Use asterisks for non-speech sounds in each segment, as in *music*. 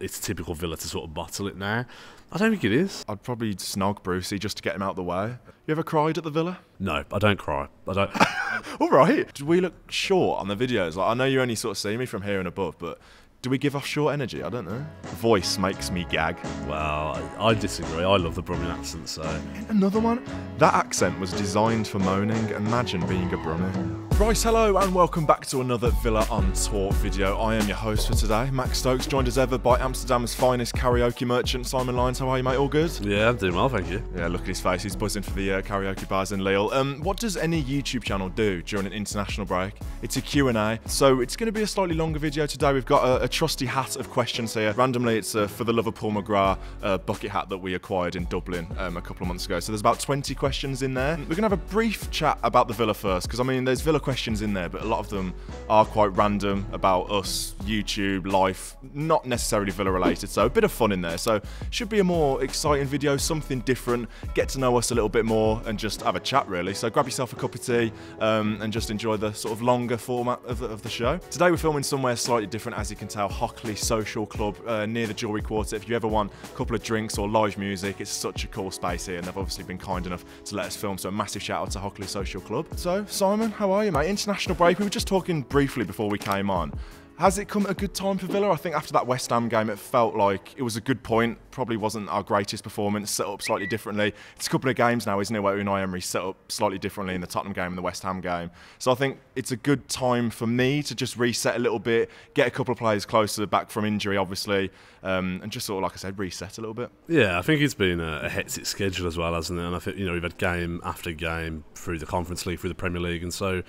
it's a typical Villa to sort of bottle it now. I don't think it is. I'd probably snog Brucey just to get him out of the way. You ever cried at the Villa? No, I don't cry. I don't. *laughs* All right. Do we look short on the videos? Like I know you only sort of see me from here and above, but do we give off short energy? I don't know. Voice makes me gag. well, I, I disagree. I love the Brummie accent, so Another one? That accent was designed for moaning. Imagine being a Brummie. Right, hello, and welcome back to another Villa on Tour video. I am your host for today, Max Stokes, joined as ever by Amsterdam's finest karaoke merchant, Simon Lyons. How are you, mate? All good? yeah, I'm doing well, thank you. Yeah, look at his face. He's buzzing for the uh, karaoke bars in Lille. Um, what does any YouTube channel do during an international break? It's a Q&A. So it's going to be a slightly longer video today. We've got a, a trusty hat of questions here. Randomly, it's uh, for the Liverpool McGrath uh, bucket hat that we acquired in Dublin um, a couple of months ago. So there's about 20 questions in there. We're going to have a brief chat about the Villa first, because I mean, there's Villa questions in there, but a lot of them are quite random about us, YouTube, life, not necessarily Villa related. So a bit of fun in there. So should be a more exciting video, something different. Get to know us a little bit more and just have a chat really. So grab yourself a cup of tea um, and just enjoy the sort of longer format of the, of the show. Today we're filming somewhere slightly different, as you can tell, Hockley Social Club uh, near the Jewellery Quarter. If you ever want a couple of drinks or live music, it's such a cool space here, and they've obviously been kind enough to let us film. So a massive shout out to Hockley Social Club. So Simon, how are you, International break. We were just talking briefly before we came on. Has it come at a good time for Villa? I think after that West Ham game, it felt like it was a good point. Probably wasn't our greatest performance, set up slightly differently. It's a couple of games now, isn't it, where Unai Emery set up slightly differently in the Tottenham game and the West Ham game. So I think it's a good time for me to just reset a little bit, get a couple of players closer back from injury, obviously, um, and just sort of, like I said, reset a little bit. Yeah, I think it's been a, a hectic schedule as well, hasn't it? And I think you know we've had game after game through the Conference League, through the Premier League, and so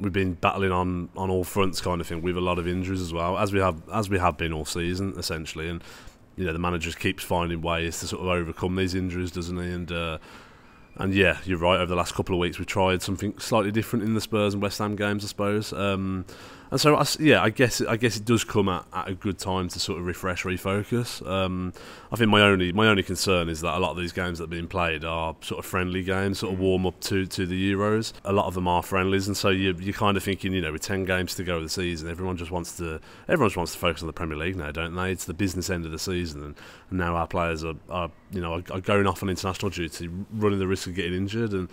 we've been battling on, on all fronts, kind of thing, with a lot of injuries as well, as we have as we have been all season essentially. And you know the manager keeps finding ways to sort of overcome these injuries, doesn't he? And uh, and yeah, you're right. Over the last couple of weeks, we've tried something slightly different in the Spurs and West Ham games, I suppose. Um, and so, I s yeah, I guess I guess it does come at, at a good time to sort of refresh, refocus. Um, I think my only my only concern is that a lot of these games that are being played are sort of friendly games, sort of warm up to, to the Euros. A lot of them are friendlies, and so you you're kind of thinking, you know, with ten games to go of the season, everyone just wants to everyone just wants to focus on the Premier League now, don't they? It's the business end of the season, and, and now our players are, are you know are, are going off on international duty, running the risk of getting injured, and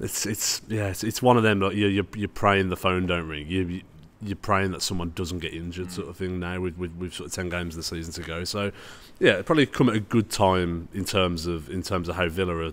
it's it's yeah, it's, it's one of them. Like you're, you're you're praying the phone don't ring. You, you you're praying that someone doesn't get injured, sort of thing. Now with, with with sort of ten games of the season to go, so yeah, it'd probably come at a good time in terms of in terms of how Villa are,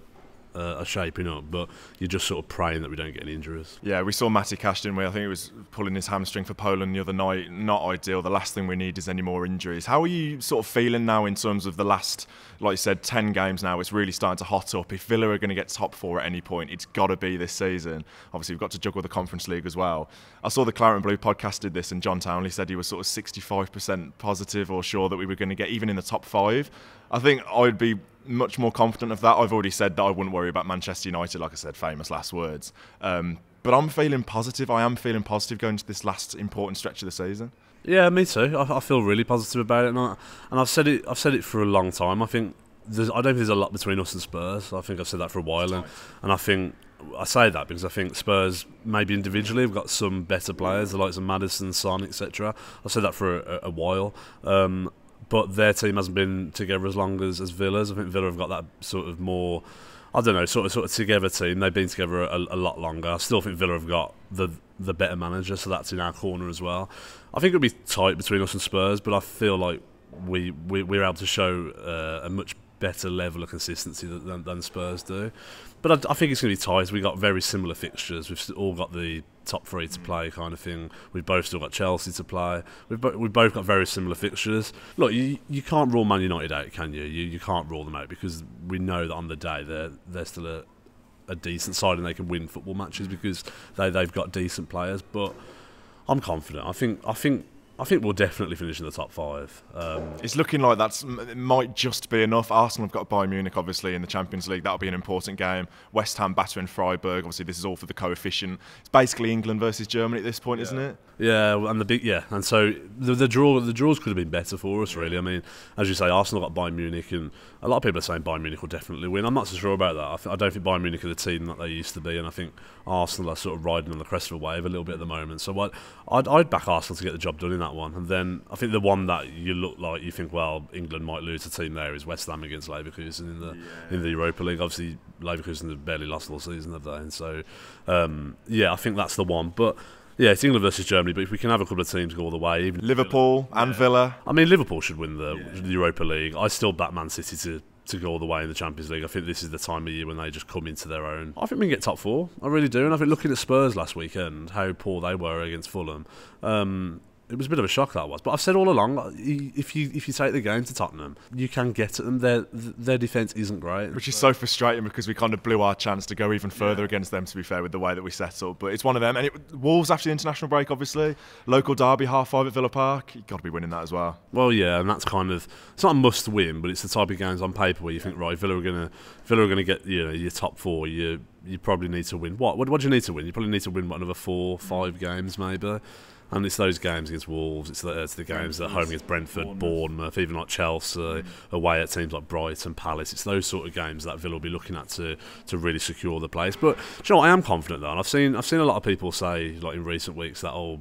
uh, are shaping up. But you're just sort of praying that we don't get any injuries. Yeah, we saw Matty Cash, didn't we? I think it was pulling his hamstring for Poland the other night. Not ideal. The last thing we need is any more injuries. How are you sort of feeling now in terms of the last, like you said, 10 games now? It's really starting to hot up. If Villa are going to get top four at any point, it's got to be this season. Obviously, we've got to juggle the Conference League as well. I saw the Claret and Blue podcast did this, and John Townley said he was sort of 65% positive or sure that we were going to get even in the top five. I think I'd be much more confident of that. I've already said that I wouldn't worry about Manchester United, like I said, famous last words. Um, but I'm feeling positive. I am feeling positive going to this last important stretch of the season. Yeah, me too. I, I feel really positive about it, and, I, and I've said it. I've said it for a long time. I think I don't think there's a lot between us and Spurs. I think I've said that for a while, and, and I think I say that because I think Spurs maybe individually have got some better players, the likes of Maddison, Son, etc. I've said that for a, a while. Um, but their team hasn't been together as long as, as Villa's. I think Villa have got that sort of more, I don't know, sort of sort of together team. They've been together a, a lot longer. I still think Villa have got the the better manager, so that's in our corner as well. I think it'll be tight between us and Spurs, but I feel like we, we we're able to show uh, a much better level of consistency than, than Spurs do. But I, I think it's going to be tight. We've got very similar fixtures. We've all got the top three to play kind of thing. We've both still got Chelsea to play. We've, bo- we've both got very similar fixtures. Look, you, you can't rule Man United out, can you? You you can't rule them out because we know that on the day they're they're still a, a decent side and they can win football matches because they they've got decent players. But I'm confident. I think I think I think we'll definitely finish in the top five. Um, It's looking like that's it might just be enough. Arsenal have got Bayern Munich obviously in the Champions League. That'll be an important game. West Ham battering Freiburg. Obviously, this is all for the coefficient. It's basically England versus Germany at this point, isn't it? Yeah, and the big yeah, and so the, the draw the draws could have been better for us really. I mean, as you say, Arsenal got Bayern Munich, and a lot of people are saying Bayern Munich will definitely win. I'm not so sure about that. I, th- I don't think Bayern Munich are the team that they used to be, and I think Arsenal are sort of riding on the crest of a wave a little bit at the moment. So I'd I'd, I'd back Arsenal to get the job done in that one. And then I think the one that you look like you think, well, England might lose a team there is West Ham against Leverkusen in the yeah. in the Europa League. Obviously, Leverkusen have barely lost all season, have they? And so, um, yeah, I think that's the one. But yeah, it's England versus Germany, but if we can have a couple of teams go all the way, even Liverpool Villa, and yeah. Villa. I mean, Liverpool should win the, yeah. the Europa League. I still back Man City to to go all the way in the Champions League. I think this is the time of year when they just come into their own. I think we can get top four. I really do. And I think looking at Spurs last weekend, how poor they were against Fulham, um, it was a bit of a shock that was. But I've said all along, if you if you take the game to Tottenham, you can get at them. Their their defense isn't great, which is so frustrating because we kind of blew our chance to go even further yeah. against them. To be fair, with the way that we set up, but it's one of them. And it, Wolves after the international break, obviously, local derby, half five at Villa Park. You've got to be winning that as well. Well, yeah, and that's kind of it's not a must win, but it's the type of games on paper where you think, right, Villa are gonna Villa are gonna get you know your top four. You you probably need to win. What what, what do you need to win? You probably need to win what, another four, five games maybe. And it's those games against Wolves, it's the, it's the games at home against Brentford, Bournemouth, even like Chelsea, mm. away at teams like Brighton, Palace. It's those sort of games that Villa will be looking at to, to really secure the place. But you know, what, I am confident though, and I've seen I've seen a lot of people say like in recent weeks that oh,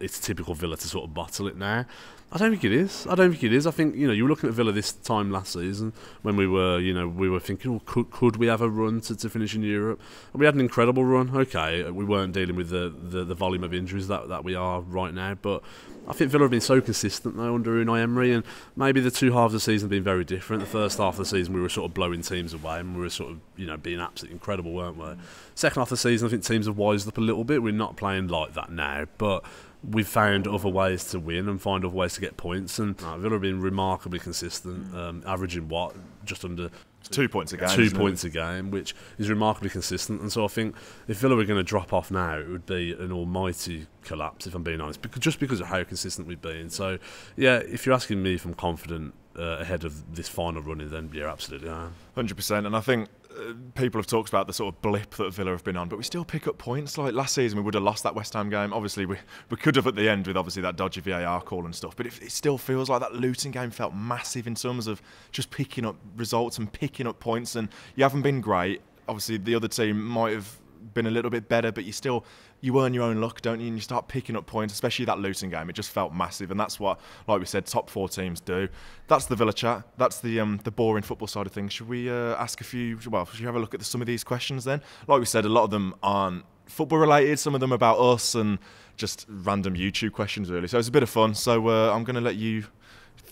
it's typical Villa to sort of bottle it now. I don't think it is. I don't think it is. I think you know you were looking at Villa this time last season when we were you know we were thinking, well, could could we have a run to, to finish in Europe? And we had an incredible run. Okay, we weren't dealing with the, the, the volume of injuries that, that we are right now, but I think Villa have been so consistent though under Unai Emery, and maybe the two halves of the season have been very different. The first half of the season we were sort of blowing teams away, and we were sort of you know being absolutely incredible, weren't we? Second half of the season, I think teams have wised up a little bit. We're not playing like that now, but we've found other ways to win and find other ways to get points. And uh, Villa have been remarkably consistent, um, averaging what just under two points a game. Two points it? a game, which is remarkably consistent. And so I think if Villa were going to drop off now, it would be an almighty collapse, if I'm being honest, because, just because of how consistent we've been. So, yeah, if you're asking me if I'm confident uh, ahead of this final running, then yeah, absolutely. Hundred percent. And I think people have talked about the sort of blip that Villa have been on, but we still pick up points. Like last season, we would have lost that West Ham game. Obviously, we, we could have at the end with obviously that dodgy VAR call and stuff. But it, it still feels like that Luton game felt massive in terms of just picking up results and picking up points. And you haven't been great. Obviously, the other team might have been a little bit better, but you still you earn your own luck, don't you? And you start picking up points, especially that Luton game. It just felt massive, and that's what, like we said, top four teams do. That's the Villa chat. That's the um, the boring football side of things. Should we uh, ask a few? Well, should we have a look at the, some of these questions then? Like we said, a lot of them aren't football related. Some of them about us and just random YouTube questions, really. So it's a bit of fun. So uh, I'm going to let you,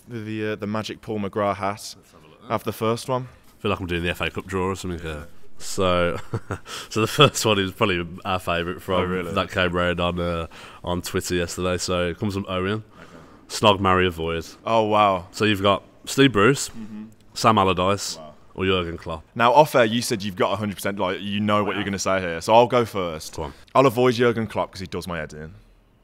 the uh, the magic Paul McGrath hat, have, have the first one. I feel like I'm doing the FA Cup draw or something. Yeah. So, *laughs* so the first one is probably our favourite from oh, really? that came round on uh, on Twitter yesterday. So it comes from Owen. Okay. Snog, marry, avoid. Oh wow! So you've got Steve Bruce, mm-hmm. Sam Allardyce, wow. or Jurgen Klopp. Now, off air, you said you've got 100. percent Like you know wow. what you're going to say here. So I'll go first. Go I'll avoid Jurgen Klopp because he does my head in.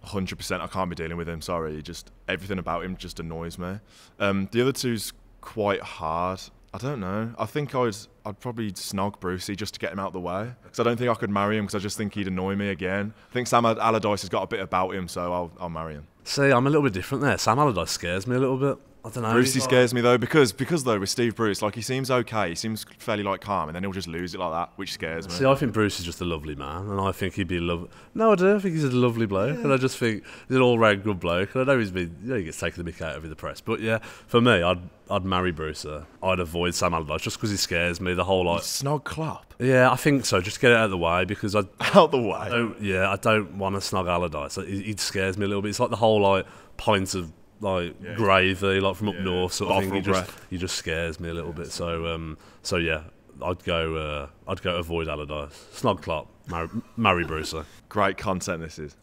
100%. I can't be dealing with him. Sorry. Just everything about him just annoys me. Um, the other two's quite hard. I don't know. I think I'd I'd probably snog Brucey just to get him out of the way because I don't think I could marry him because I just think he'd annoy me again. I think Sam Allardyce has got a bit about him, so I'll I'll marry him. See, I'm a little bit different there. Sam Allardyce scares me a little bit. I don't know. Brucey scares me though because because though with Steve Bruce, like he seems okay, he seems fairly like calm, and then he'll just lose it like that, which scares me. See, I think Bruce is just a lovely man, and I think he'd be a love. No, I don't think he's a lovely bloke, yeah. and I just think he's an all-round good bloke. And I know he's been, you know, he gets taken the mick out of the press, but yeah, for me, I'd I'd marry Bruce. Uh, I'd avoid Sam Allardyce just because he scares me. The whole like snog Klopp. Yeah, I think so. Just get it out of the way because I *laughs* out the way. I yeah, I don't want to snog Allardyce. He, he scares me a little bit. It's like the whole like pint of like yeah, gravy, like from up yeah, north sort of thing. He just, he just scares me a little yeah, bit. So um, so yeah, I'd go uh, I'd go avoid Allardyce, snog Klopp, marry, marry Brucer. Great content this is.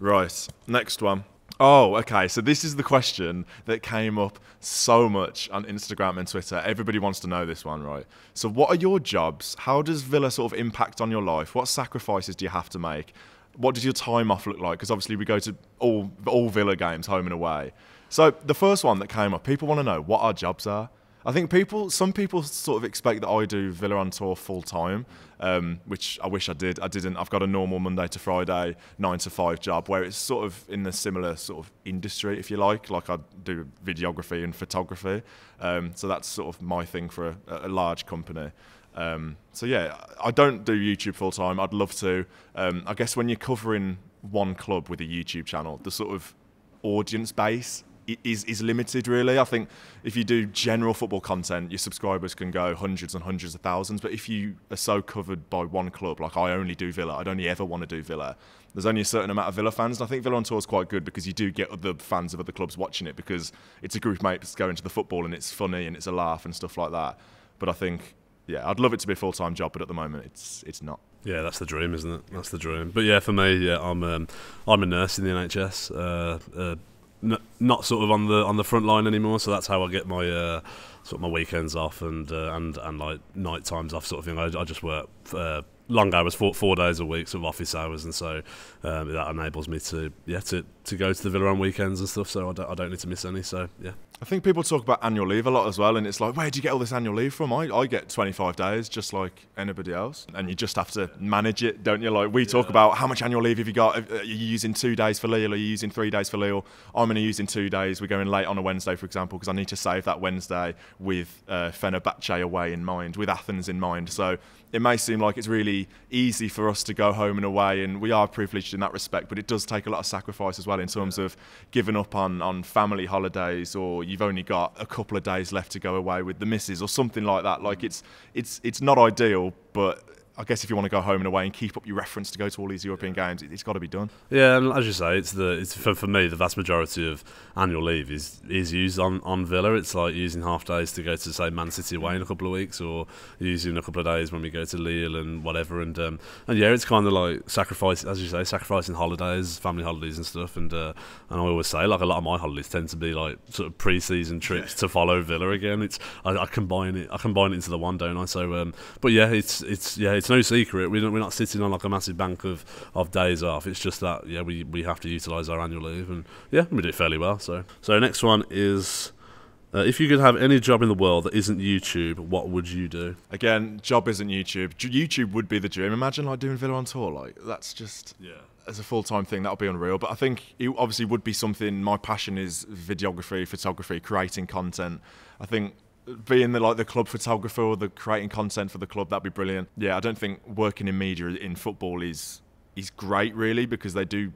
Right, next one. Oh, okay. So this is the question that came up so much on Instagram and Twitter. Everybody wants to know this one, right? So, what are your jobs? How does Villa sort of impact on your life? What sacrifices do you have to make? What does your time off look like? Because obviously we go to all all Villa games, home and away. So the first one that came up, people want to know what our jobs are. I think people, some people sort of expect that I do Villa on tour full time, um, which I wish I did. I didn't. I've got a normal Monday to Friday, nine to five job where it's sort of in the similar sort of industry, if you like. Like I do videography and photography, um, so that's sort of my thing for a, a large company. Um, so yeah, I don't do YouTube full time. I'd love to. Um, I guess when you're covering one club with a YouTube channel, the sort of audience base is is limited really. I think if you do general football content, your subscribers can go hundreds and hundreds of thousands. But if you are so covered by one club, like I only do Villa, I'd only ever want to do Villa. There's only a certain amount of Villa fans, and I think Villa on tour is quite good because you do get other fans of other clubs watching it because it's a group of mates going to the football and it's funny and it's a laugh and stuff like that. But I think, yeah, I'd love it to be a full time job, but at the moment, it's it's not. Yeah, that's the dream, isn't it? That's the dream. But yeah, for me, yeah, I'm um, I'm a nurse in the NHS. Uh, uh, not sort of on the on the front line anymore. So that's how I get my uh, sort of my weekends off and uh, and and like night times off, sort of thing. I, I just work. Uh, long hours, four, four days a week, sort of office hours, and so um, that enables me to yeah to, to go to the villa on weekends and stuff. So I don't, I don't need to miss any. So yeah. I think people talk about annual leave a lot as well, and it's like, where do you get all this annual leave from? I, I get 25 days just like anybody else, and you just have to manage it, don't you? Like we talk about how much annual leave have you got? Are you using two days for Lille? Are you using three days for Lille? I'm going to use in two days. We're going late on a Wednesday, for example, because I need to save that Wednesday with uh, Fenerbahce away in mind, with Athens in mind. So it may seem like it's really easy for us to go home and away, and we are privileged in that respect, but it does take a lot of sacrifice as well in terms of giving up on, on family holidays or you've only got a couple of days left to go away with the missus or something like that. Like it's it's it's not ideal, but I guess if you want to go home and away and keep up your reference to go to all these European games, it, has got to be done. Yeah, and as you say, it's the it's for, for me the vast majority of annual leave is is used on, on Villa. It's like using half days to go to say Man City away in a couple of weeks, or using a couple of days when we go to Lille and whatever. And um, and yeah, it's kind of like sacrifice, as you say, sacrificing holidays, family holidays and stuff. And uh, and I always say like a lot of my holidays tend to be like sort of pre-season trips to follow Villa again. It's I, I, combine it, I combine it into the one, don't I? So um, but yeah, it's it's yeah, it's it's no secret. We we're not sitting on like a massive bank of, of days off. It's just that yeah, we, we have to utilise our annual leave, and yeah, we do it fairly well. So so next one is. Uh, if you could have any job in the world that isn't YouTube, what would you do? Again, job isn't YouTube. YouTube would be the dream. Imagine like doing Villa on tour. Like that's just yeah as a full time thing, that would be unreal. But I think it obviously would be something. My passion is videography, photography, creating content. I think being the like the club photographer or the creating content for the club that'd be brilliant. Yeah i don't think working in media in football is is great really because they do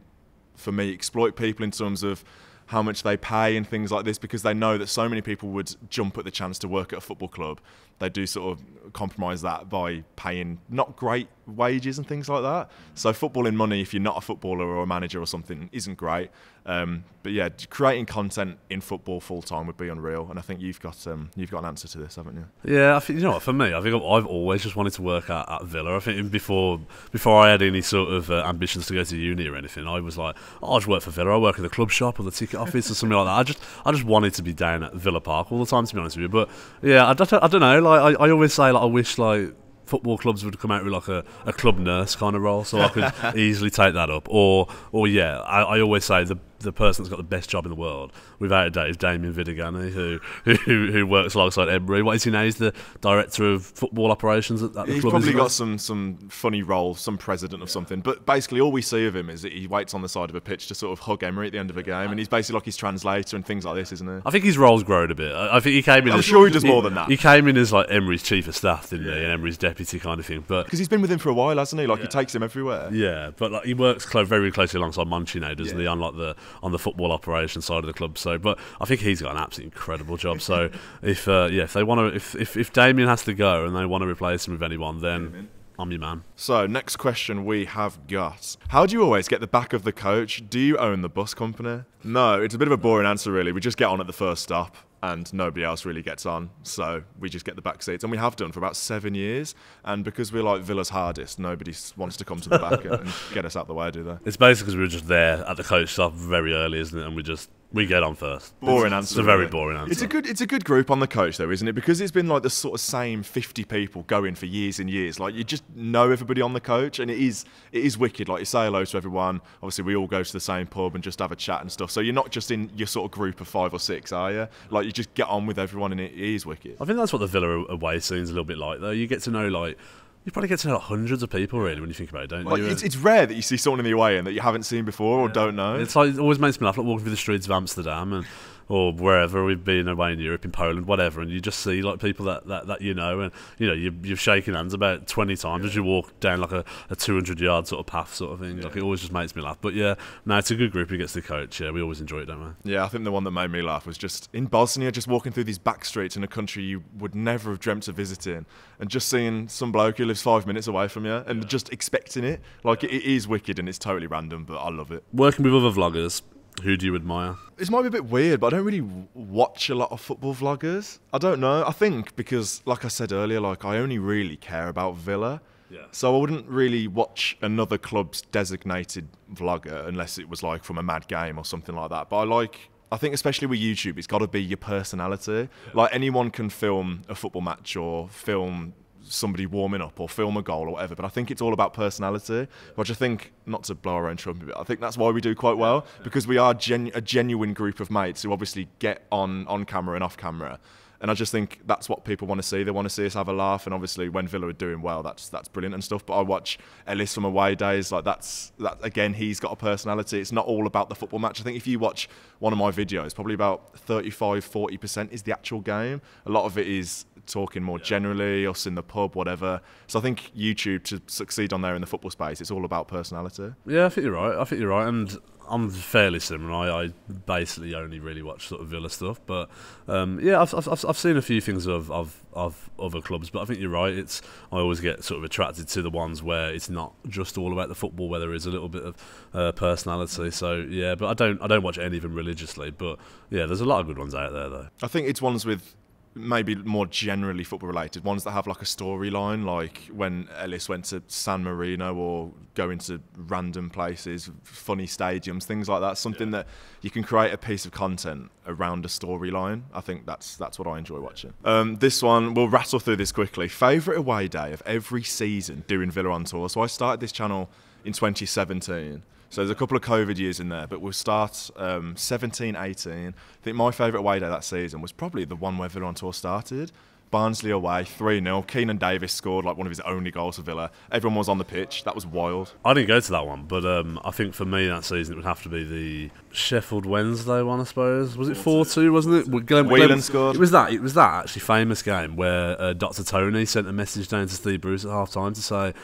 for me exploit people in terms of how much they pay and things like this because they know that so many people would jump at the chance to work at a football club. They do sort of compromise that by paying not great wages and things like that. So footballing money, if you're not a footballer or a manager or something, isn't great. Um, but yeah, creating content in football full time would be unreal. And I think you've got um, you've got an answer to this, haven't you? Yeah, I think you know what, for me, I think I've always just wanted to work at, at Villa. I think before before I had any sort of uh, ambitions to go to uni or anything, I was like, oh, I just work for Villa. I work in the club shop or the ticket office or something like that. I just I just wanted to be down at Villa Park all the time, to be honest with you. But yeah, I, I, I don't know. Like I, I always say, like I wish like football clubs would come out with like a, a club nurse kind of role, so I could *laughs* easily take that up. Or, or yeah, I, I always say the the person that's got the best job in the world, without a doubt, is Damien Vidagany, who, who who works alongside Emery. What is he now? He's the director of football operations at, at the He's club. He's probably got some some funny role, some president of yeah. something. But basically, all we see of him is that he waits on the side of a pitch to sort of hug Emery at the end of a game, and he's basically like his translator and things like this, isn't he? I think his role's grown a bit. I, think he came in. I'm as, sure he does more than that. He came in as like Emery's chief of staff, didn't yeah. he? And Emery's deputy kind of thing. But because he's been with him for a while, hasn't he? Like yeah. he takes him everywhere. Yeah, but like he works clo- very closely alongside Monchi now, doesn't he? On like the on the football operation side of the club. So, but I think he's got an absolutely incredible job. So, *laughs* if uh, yeah, if they want to, if, if if Damien has to go and they want to replace him with anyone, then. I'm your man. So, next question we have got. How do you always get the back of the coach? Do you own the bus company? No, it's a bit of a boring answer, really. We just get on at the first stop and nobody else really gets on. So we just get the back seats, and we have done for about seven years. And because we're like Villa's hardest, nobody wants to come to the back and get us out the way, do they? It's basically because we were just there at the coach stop very early, isn't it? And we just we get on first. Boring answer. It's a very boring answer. It's a good. It's a good group on the coach, though, isn't it? Because it's been like the sort of same fifty people going for years and years. Like you just know everybody on the coach, and it is it is wicked. Like you say hello to everyone. Obviously, we all go to the same pub and just have a chat and stuff. So you're not just in your sort of group of five or six, are you? Like you just get on with everyone, and it is wicked. I think that's what the Villa away scene's a little bit like, though. You get to know like you probably get to know hundreds of people really when you think about it, don't you? It's, it's rare that you see someone in the away and that you haven't seen before or don't know. It's like it always makes me laugh, like walking through the streets of Amsterdam and or wherever we've been away in Europe, in Poland, whatever, and you just see like people that, that, that you know, and you know you, you've shaken hands about twenty times yeah. as you walk down like a, a two hundred yard sort of path sort of thing. Yeah. Like it always just makes me laugh. But yeah, no, it's a good group against the coach. Yeah, we always enjoy it, don't we? Yeah, I think the one that made me laugh was just in Bosnia, just walking through these back streets in a country you would never have dreamt of visiting, and just seeing some bloke who lives five minutes away from you, and yeah. just expecting it. Like it, it is wicked and it's totally random, but I love it. Working with other vloggers, who do you admire? This might be a bit weird, but I don't really watch a lot of football vloggers. I don't know. I think because, like I said earlier, like I only really care about Villa. Yeah. So I wouldn't really watch another club's designated vlogger unless it was like from a mad game or something like that. But I like I think especially with YouTube, it's got to be your personality. Yeah. Like anyone can film a football match or film somebody warming up or film a goal or whatever. But I think it's all about personality, which I think, not to blow our own trumpet, but I think that's why we do quite well because we are genu- a genuine group of mates who obviously get on on camera and off camera. And I just think that's what people want to see. They want to see us have a laugh. And obviously, when Villa are doing well, that's that's brilliant and stuff. But I watch Ellis from away days. Like that's that again. He's got a personality. It's not all about the football match. I think if you watch one of my videos, probably about 35, 40 percent is the actual game. A lot of it is talking more yeah. generally, us in the pub, whatever. So I think YouTube to succeed on there in the football space, it's all about personality. Yeah, I think you're right. I think you're right, and I'm fairly similar. I, I basically only really watch sort of Villa stuff, but um, yeah, I've, I've, I've seen a few things of, of of other clubs, but I think you're right. It's I always get sort of attracted to the ones where it's not just all about the football, where there is a little bit of uh, personality. So yeah, but I don't I don't watch any of them religiously, but yeah, there's a lot of good ones out there though. I think it's ones with maybe more generally football related ones that have like a storyline like when Ellis went to San Marino or going to random places funny stadiums things like that something yeah. that you can create a piece of content around a storyline. I think that's that's what I enjoy watching. Um, this one we'll rattle through this quickly. Favorite away day of every season doing Villa on tour. So I started this channel in 2017 so there's a couple of COVID years in there, but we'll start um, 17, 18. I think my favourite away day that season was probably the one where Villa on Tour started. Barnsley away, 3 0. Keinan Davis scored like one of his only goals for Villa. Everyone was on the pitch. That was wild. I didn't go to that one, but um, I think for me that season it would have to be the Sheffield Wednesday one, I suppose. Was it 4 2, wasn't it? Glenn, Whelan Glenn, scored. It was that. It was that actually famous game where uh, Dr. Tony sent a message down to Steve Bruce at half time to say,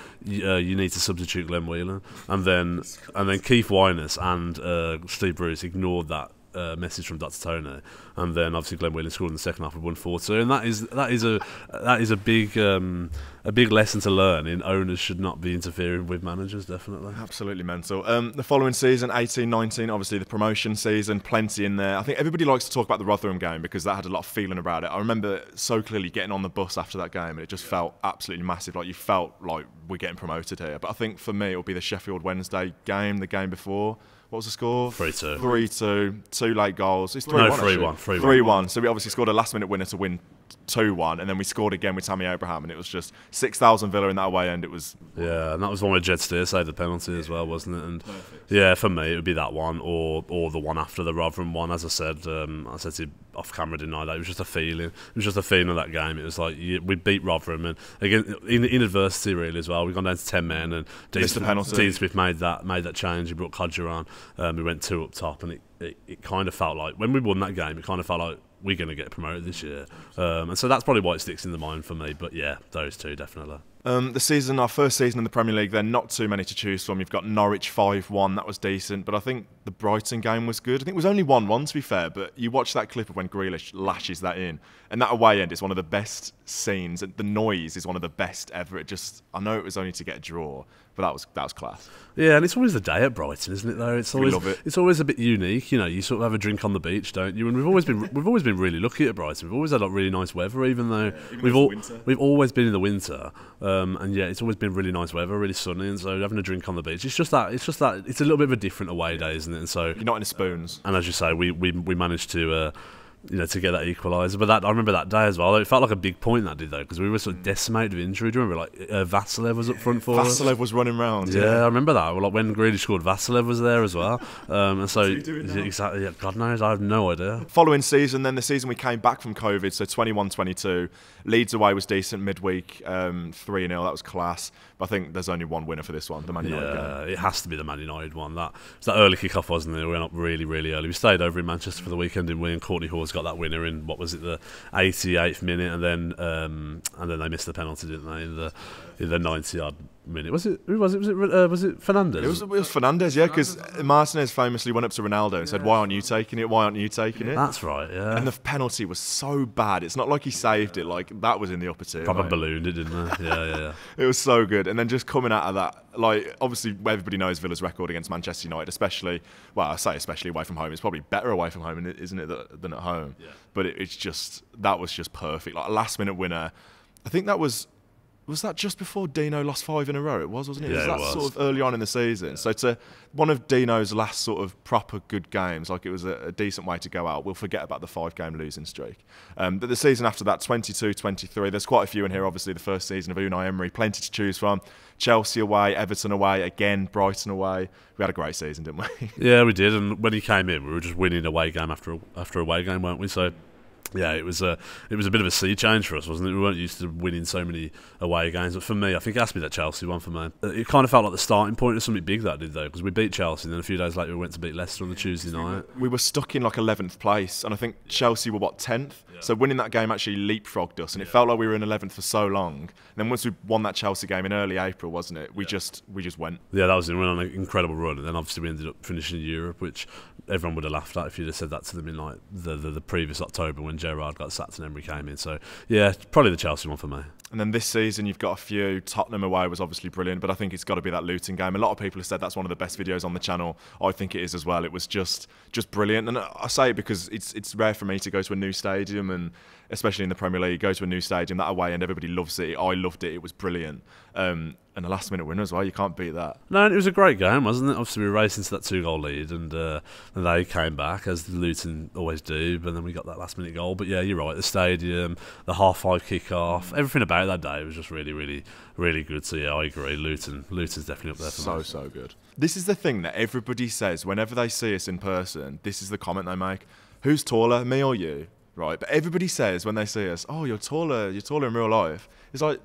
uh, you need to substitute Glenn Whelan. And then, and then Keith Wyness and uh, Steve Bruce ignored that uh, message from Dr. Tony, and then obviously Glenn Whelan scored in the second half of one four two, and that is that is a that is a big um, a big lesson to learn. In owners should not be interfering with managers, definitely. Absolutely mental. Um, the following season, 18-19, obviously the promotion season, plenty in there. I think everybody likes to talk about the Rotherham game because that had a lot of feeling about it. I remember so clearly getting on the bus after that game, and it just felt absolutely massive. Like you felt like we're getting promoted here. But I think for me, it will be the Sheffield Wednesday game, the game before. What was the score? 3 2. 3 2. Two late goals. It's 3 no, 1. 3 1. 3 1. So we obviously scored a last minute winner to win 2 1, and then we scored again with Tammy Abraham, and it was just 6,000 Villa in that away end. It was. Yeah, and that was one where Jed Steer saved the penalty as well, wasn't it? And Perfect. yeah, for me, it would be that one or or the one after the Rotherham one. As I said, um, I said to off camera didn't I? That it was just a feeling. It was just a feeling of that game. It was like we beat Rotherham, and again in, in adversity really as well. We've gone down to ten men, and Dean, Smith, Dean Smith made that made that change. He brought Kodjia on. Um, we went two up top, and it, it, it kind of felt like when we won that game, it kind of felt like we're going to get promoted this year. Um, and so that's probably why it sticks in the mind for me. But yeah, those two definitely. Um, the season, our first season in the Premier League, then not too many to choose from. You've got Norwich 5 1, that was decent, but I think the Brighton game was good. I think it was only 1 1 to be fair, but you watch that clip of when Grealish lashes that in, and that away end is one of the best scenes. And the noise is one of the best ever. It just, I know it was only to get a draw, but that was that was class. Yeah, and it's always the day at Brighton, isn't it? Though it's always it. it's always a bit unique. You know, you sort of have a drink on the beach, don't you? And we've always been we've always been really lucky at Brighton. We've always had like really nice weather, even though yeah, even we've all we've always been in the winter. Um, and yeah, it's always been really nice weather, really sunny, and so having a drink on the beach, it's just that it's just that it's a little bit of a different away day, isn't it? And so you're not in spoons. And as you say, we we we managed to. Uh, you know, to get that equaliser. But that I remember that day as well. It felt like a big point that did though, because we were sort of decimated with injury. Do you remember, like uh, Vassilev was up front for us. Vassilev was running around. Yeah, Yeah. I remember that. Well, like when Grealish scored, Vassilev was there as well. Um, and so he doing now? exactly, yeah, God knows, I have no idea. Following season, then the season we came back from COVID, so 21 22. Leeds away was decent midweek, um, 3 0. That was class. But I think there's only one winner for this one, the Man United game. Yeah, it has to be the Man United one. That it was that early kick-off, wasn't it? We went up really, really early. We stayed over in Manchester for the weekend, and we and Kortney Hause got that winner in what was it, the 88th minute, and then um, and then they missed the penalty, didn't they? In the in the 90 odd minute. Was it? Who was it? Was it? Uh, was it Fernandes? It was, it was Fernandes, yeah, because Martinez famously went up to Ronaldo and said, Why aren't you taking it? Why aren't you taking it? That's right. Yeah. And the penalty was so bad. It's not like he saved it, like that was in the upper tier. Proper mate. ballooned it, didn't they? Yeah, yeah, yeah. *laughs* It was so good. And then just coming out of that, like, obviously, everybody knows Villa's record against Manchester United, especially, well, I say especially away from home. It's probably better away from home, isn't it, than at home? Yeah. But it, it's just, that was just perfect. Like, a last minute winner. I think that was. Was that just before Dino lost five in a row? It was, wasn't it? Yeah, was it that was. sort of early on in the season. So to one of Dino's last sort of proper good games, like it was a, a decent way to go out. We'll forget about the five game losing streak. Um, but the season after that, 22 23, there's quite a few in here. Obviously, the first season of Unai Emery, plenty to choose from. Chelsea away, Everton away, again, Brighton away. We had a great season, didn't we? *laughs* Yeah, we did. And when he came in, we were just winning away game after after away game, weren't we? So. Yeah, it was a it was a bit of a sea change for us, wasn't it? We weren't used to winning so many away games. But for me, I think it has to be that Chelsea one for me. It kind of felt like the starting point of something big that did though, because we beat Chelsea, and then a few days later we went to beat Leicester on the Tuesday night. we were stuck in like 11th place, and I think Chelsea were what 10th. So winning that game actually leapfrogged us, and it felt like we were in 11th for so long. And then once we won that Chelsea game in early April, wasn't it? We just we just went. Yeah, that was it. We went on an incredible run, and then obviously we ended up finishing in Europe, which everyone would have laughed at if you'd have said that to them in like the the, the previous October when Gerrard got sacked and Emery came in. So yeah, probably the Chelsea one for me. And then this season, you've got a few. Tottenham away was obviously brilliant, but I think it's got to be that Luton game. A lot of people have said that's one of the best videos on the channel. I think it is as well. It was just just brilliant, and I say it because it's it's rare for me to go to a new stadium, and especially in the Premier League, go to a new stadium that away, and everybody loves it. I loved it. It was brilliant, um, and a last minute winner as well. You can't beat that. No, it was a great game, wasn't it? Obviously, we raced into that two goal lead, and uh, and they came back as Luton always do. But then we got that last minute goal. But yeah, you're right. The stadium, the half five kick off, everything about that day was just really, really, really good. So yeah, I agree. Luton, Luton's definitely up there for So me. So so good. This is the thing that everybody says whenever they see us in person. This is the comment they make: Who's taller, me or you? Right. But everybody says when they see us, "Oh, you're taller. You're taller in real life." It's like,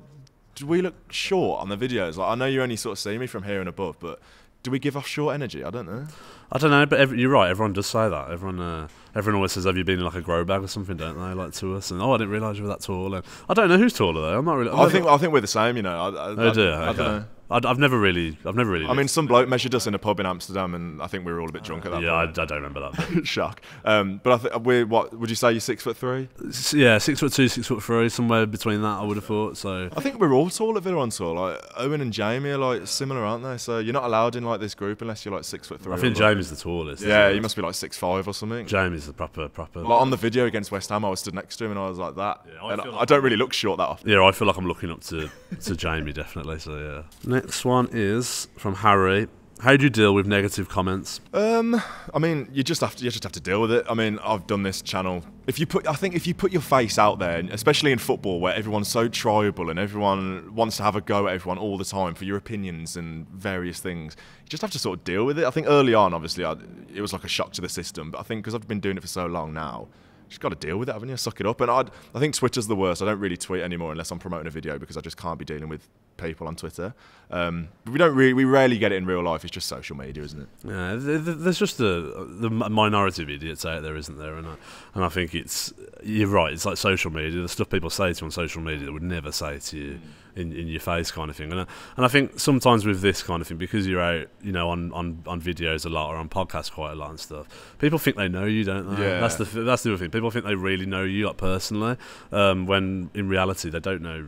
do we look short on the videos? Like, I know you only sort of see me from here and above, but do we give off short energy? I don't know. I don't know, but every, you're right. Everyone does say that. Everyone, uh, everyone always says, "Have you been in like a grow bag or something?" Don't they? Like to us, and oh, I didn't realise you were that tall. And I don't know who's taller though. I'm not really. I think I think we're the same. You know. I, I, Oh? I, I Okay. don't know. I'd, I've never really, I've never really. I mean, some bloke measured us in a pub in Amsterdam, and I think we were all a bit drunk at that yeah, I, I don't remember that. *laughs* Shock. Um, but I think we're what? Would you say you're six foot three? S- yeah, six foot two, six foot three, somewhere between that. I would have thought. So I think we're all tall at Villa on tour. Like Owen and Jamie are like similar, aren't they? So you're not allowed in like this group unless you're like six foot three. I think or, like- Jamie's the tallest. Yeah, you must be like six five or something. Jamie's the proper, proper. Like on the video against West Ham, I was stood next to him and I was like that. Yeah, I and I, feel I don't really look short that often. Yeah, I feel like I'm looking up to, to Jamie definitely. So yeah. Next one is from Harry. How do you deal with negative comments? Um, I mean, you just have to you just have to deal with it. I mean, I've done this channel. If you put, I think if you put your face out there, especially in football where everyone's so tribal and everyone wants to have a go at everyone all the time for your opinions and various things, you just have to sort of deal with it. I think early on, obviously, I, it was like a shock to the system, but I think because I've been doing it for so long now. Just got to deal with it, haven't you? Suck it up. And I'd, I think Twitter's the worst. I don't really tweet anymore unless I'm promoting a video because I just can't be dealing with people on Twitter. Um, but we don't really, we rarely get it in real life. It's just social media, isn't it? Yeah, th- th- there's just a the minority of idiots out there, isn't there? And I, and I think it's you're right. It's like social media, the stuff people say to you on social media that would never say to you in, in your face, kind of thing. And I, and I think sometimes with this kind of thing, because you're out, you know, on, on, on videos a lot or on podcasts quite a lot and stuff, people think they know you, don't they? Yeah. That's the that's the other thing. People think they really know you, like personally, um, when in reality they don't know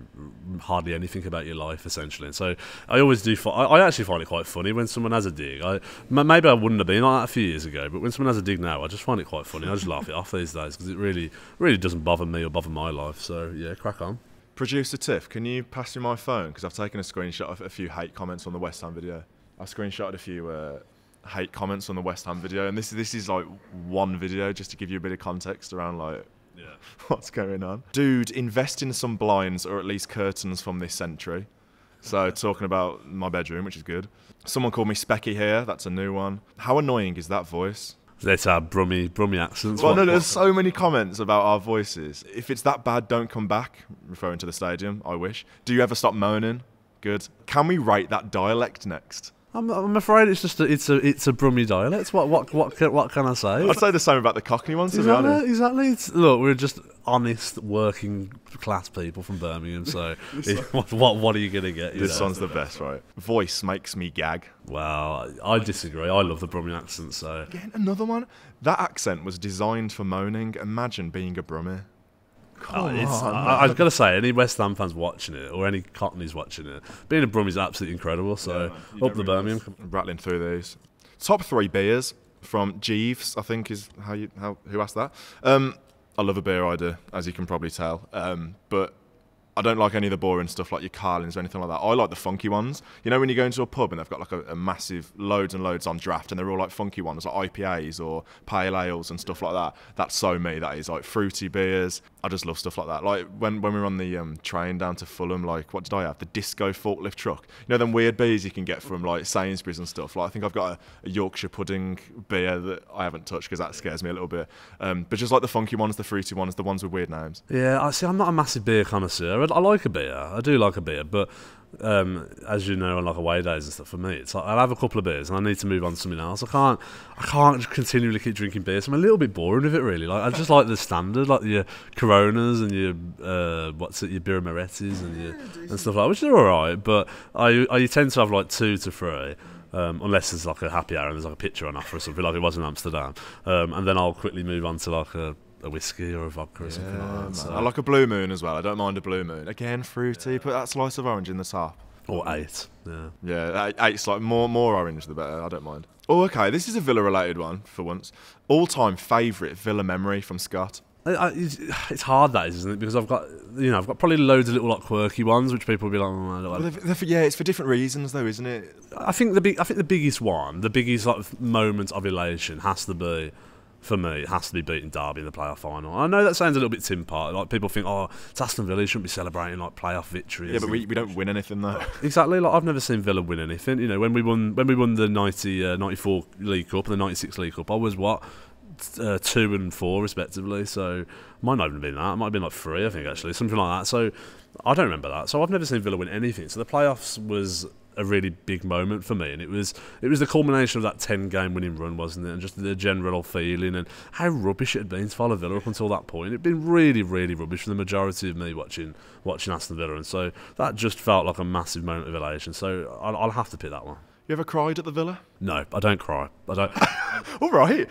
hardly anything about your life essentially. And so I always do. I, I actually find it quite funny when someone has a dig. I maybe I wouldn't have been like that a few years ago, but when someone has a dig now, I just find it quite funny. I just laugh it off these days because it really really doesn't bother me or bother my life. So yeah, crack on. Producer Tiff, can you pass me my phone? Because I've taken a screenshot of a few hate comments on the West Ham video. I screenshotted a few, uh, hate comments on the West Ham video, and this this is like one video just to give you a bit of context around like Yeah. *laughs* what's going on. Dude, invest in some blinds or at least curtains from this century. So talking about my bedroom, which is good. Someone called me Specky here. That's a new one. How annoying is that voice? That's our Brummy, Brummy accents. Well, What- no, there's so many comments about our voices. If it's that bad, don't come back. Referring to the stadium, I wish. Do you ever stop moaning? Good. Can we rate that dialect next? I'm, I'm afraid it's just a, it's a it's a Brummy dialect. What what what can, what can I say? I'd say the same about the Cockney ones, to be Exactly, honest. exactly. It's, look, we're just honest, working class people from Birmingham. So, *laughs* what, what what are you gonna get? you This know? one's the best, right? Voice makes me gag. Well, I disagree. I love the Brummy accent. So, Again, another one. That accent was designed for moaning. Imagine being a Brummie. Uh, it's, on. I, I've got to say, any West Ham fans watching it or any Cockneys watching it, being a Brummie is absolutely incredible. So, up the Birmingham. rattling through these. Top three beers from Jeeves, I think is how you how who asked that. Um, I love a beer, I do, as you can probably tell. Um, but I don't like any of the boring stuff like your Carlings or anything like that. I like the funky ones. You know when you go into a pub and they've got like a, a massive loads and loads on draft and they're all like funky ones like IPAs or pale ales and stuff like that. That's so me. That is like fruity beers. I just love stuff like that. Like when, when we were on the um, train down to Fulham, like what did I have? The disco forklift truck. You know them weird beers you can get from like Sainsbury's and stuff. Like I think I've got a, a Yorkshire pudding beer that I haven't touched because that scares me a little bit. Um, but just like the funky ones, the fruity ones, the ones with weird names. Yeah, I see. I'm not a massive beer connoisseur. I, I like a beer. I do like a beer, but um, as you know, on like away days and stuff, for me, it's like I'll have a couple of beers and I need to move on to something else. I can't, I can't just continually keep drinking beer. So I'm a little bit boring with it, really. Like I just like the standard, like your Coronas and your uh, what's it, your Birra Morettis and your and stuff like, that, which are all right. But I, I tend to have like two to three. Um, unless there's like a happy hour and there's like a picture on offer or something like it was in Amsterdam, um, and then I'll quickly move on to like a, a whiskey or a vodka or something like that. So. I like a blue moon as well. I don't mind a blue moon. Again, fruity. Put that slice of orange in the top. Or eight. Yeah. Yeah, eight- eight's like more more orange the better. I don't mind. Oh, okay. This is a Villa related one for once. All time favourite Villa memory from Scott. I, I, it's, hard that is, isn't it? Because I've got you know I've got probably loads of little like quirky ones which people will be like, oh, I, don't Well, they're- they're yeah, it's for different reasons though, isn't it? I think the big I think the biggest one, the biggest like moment of elation has to be. For me, it has to be beating Derby in the playoff final. I know that sounds a little bit tin pot. Like people think, oh, it's Aston Villa, you shouldn't be celebrating like playoff victories. Yeah, but we, we don't win anything though. *laughs* Exactly. Like I've never seen Villa win anything. You know, when we won when we won the 90, uh, 94 League Cup and the ninety six League Cup, I was what uh, two and four respectively. So might not even been that. It might have been like three, I think actually, something like that. So I don't remember that. So I've never seen Villa win anything. So the playoffs was a really big moment for me, and it was it was the culmination of that ten game winning run, wasn't it? And just the general feeling and how rubbish it had been to follow Villa up until that point. It'd been really, really rubbish for the majority of me watching watching Aston Villa, and so that just felt like a massive moment of elation. So I'll, I'll have to pick that one. You ever cried at the Villa? No, I don't cry. I don't. *laughs* All right.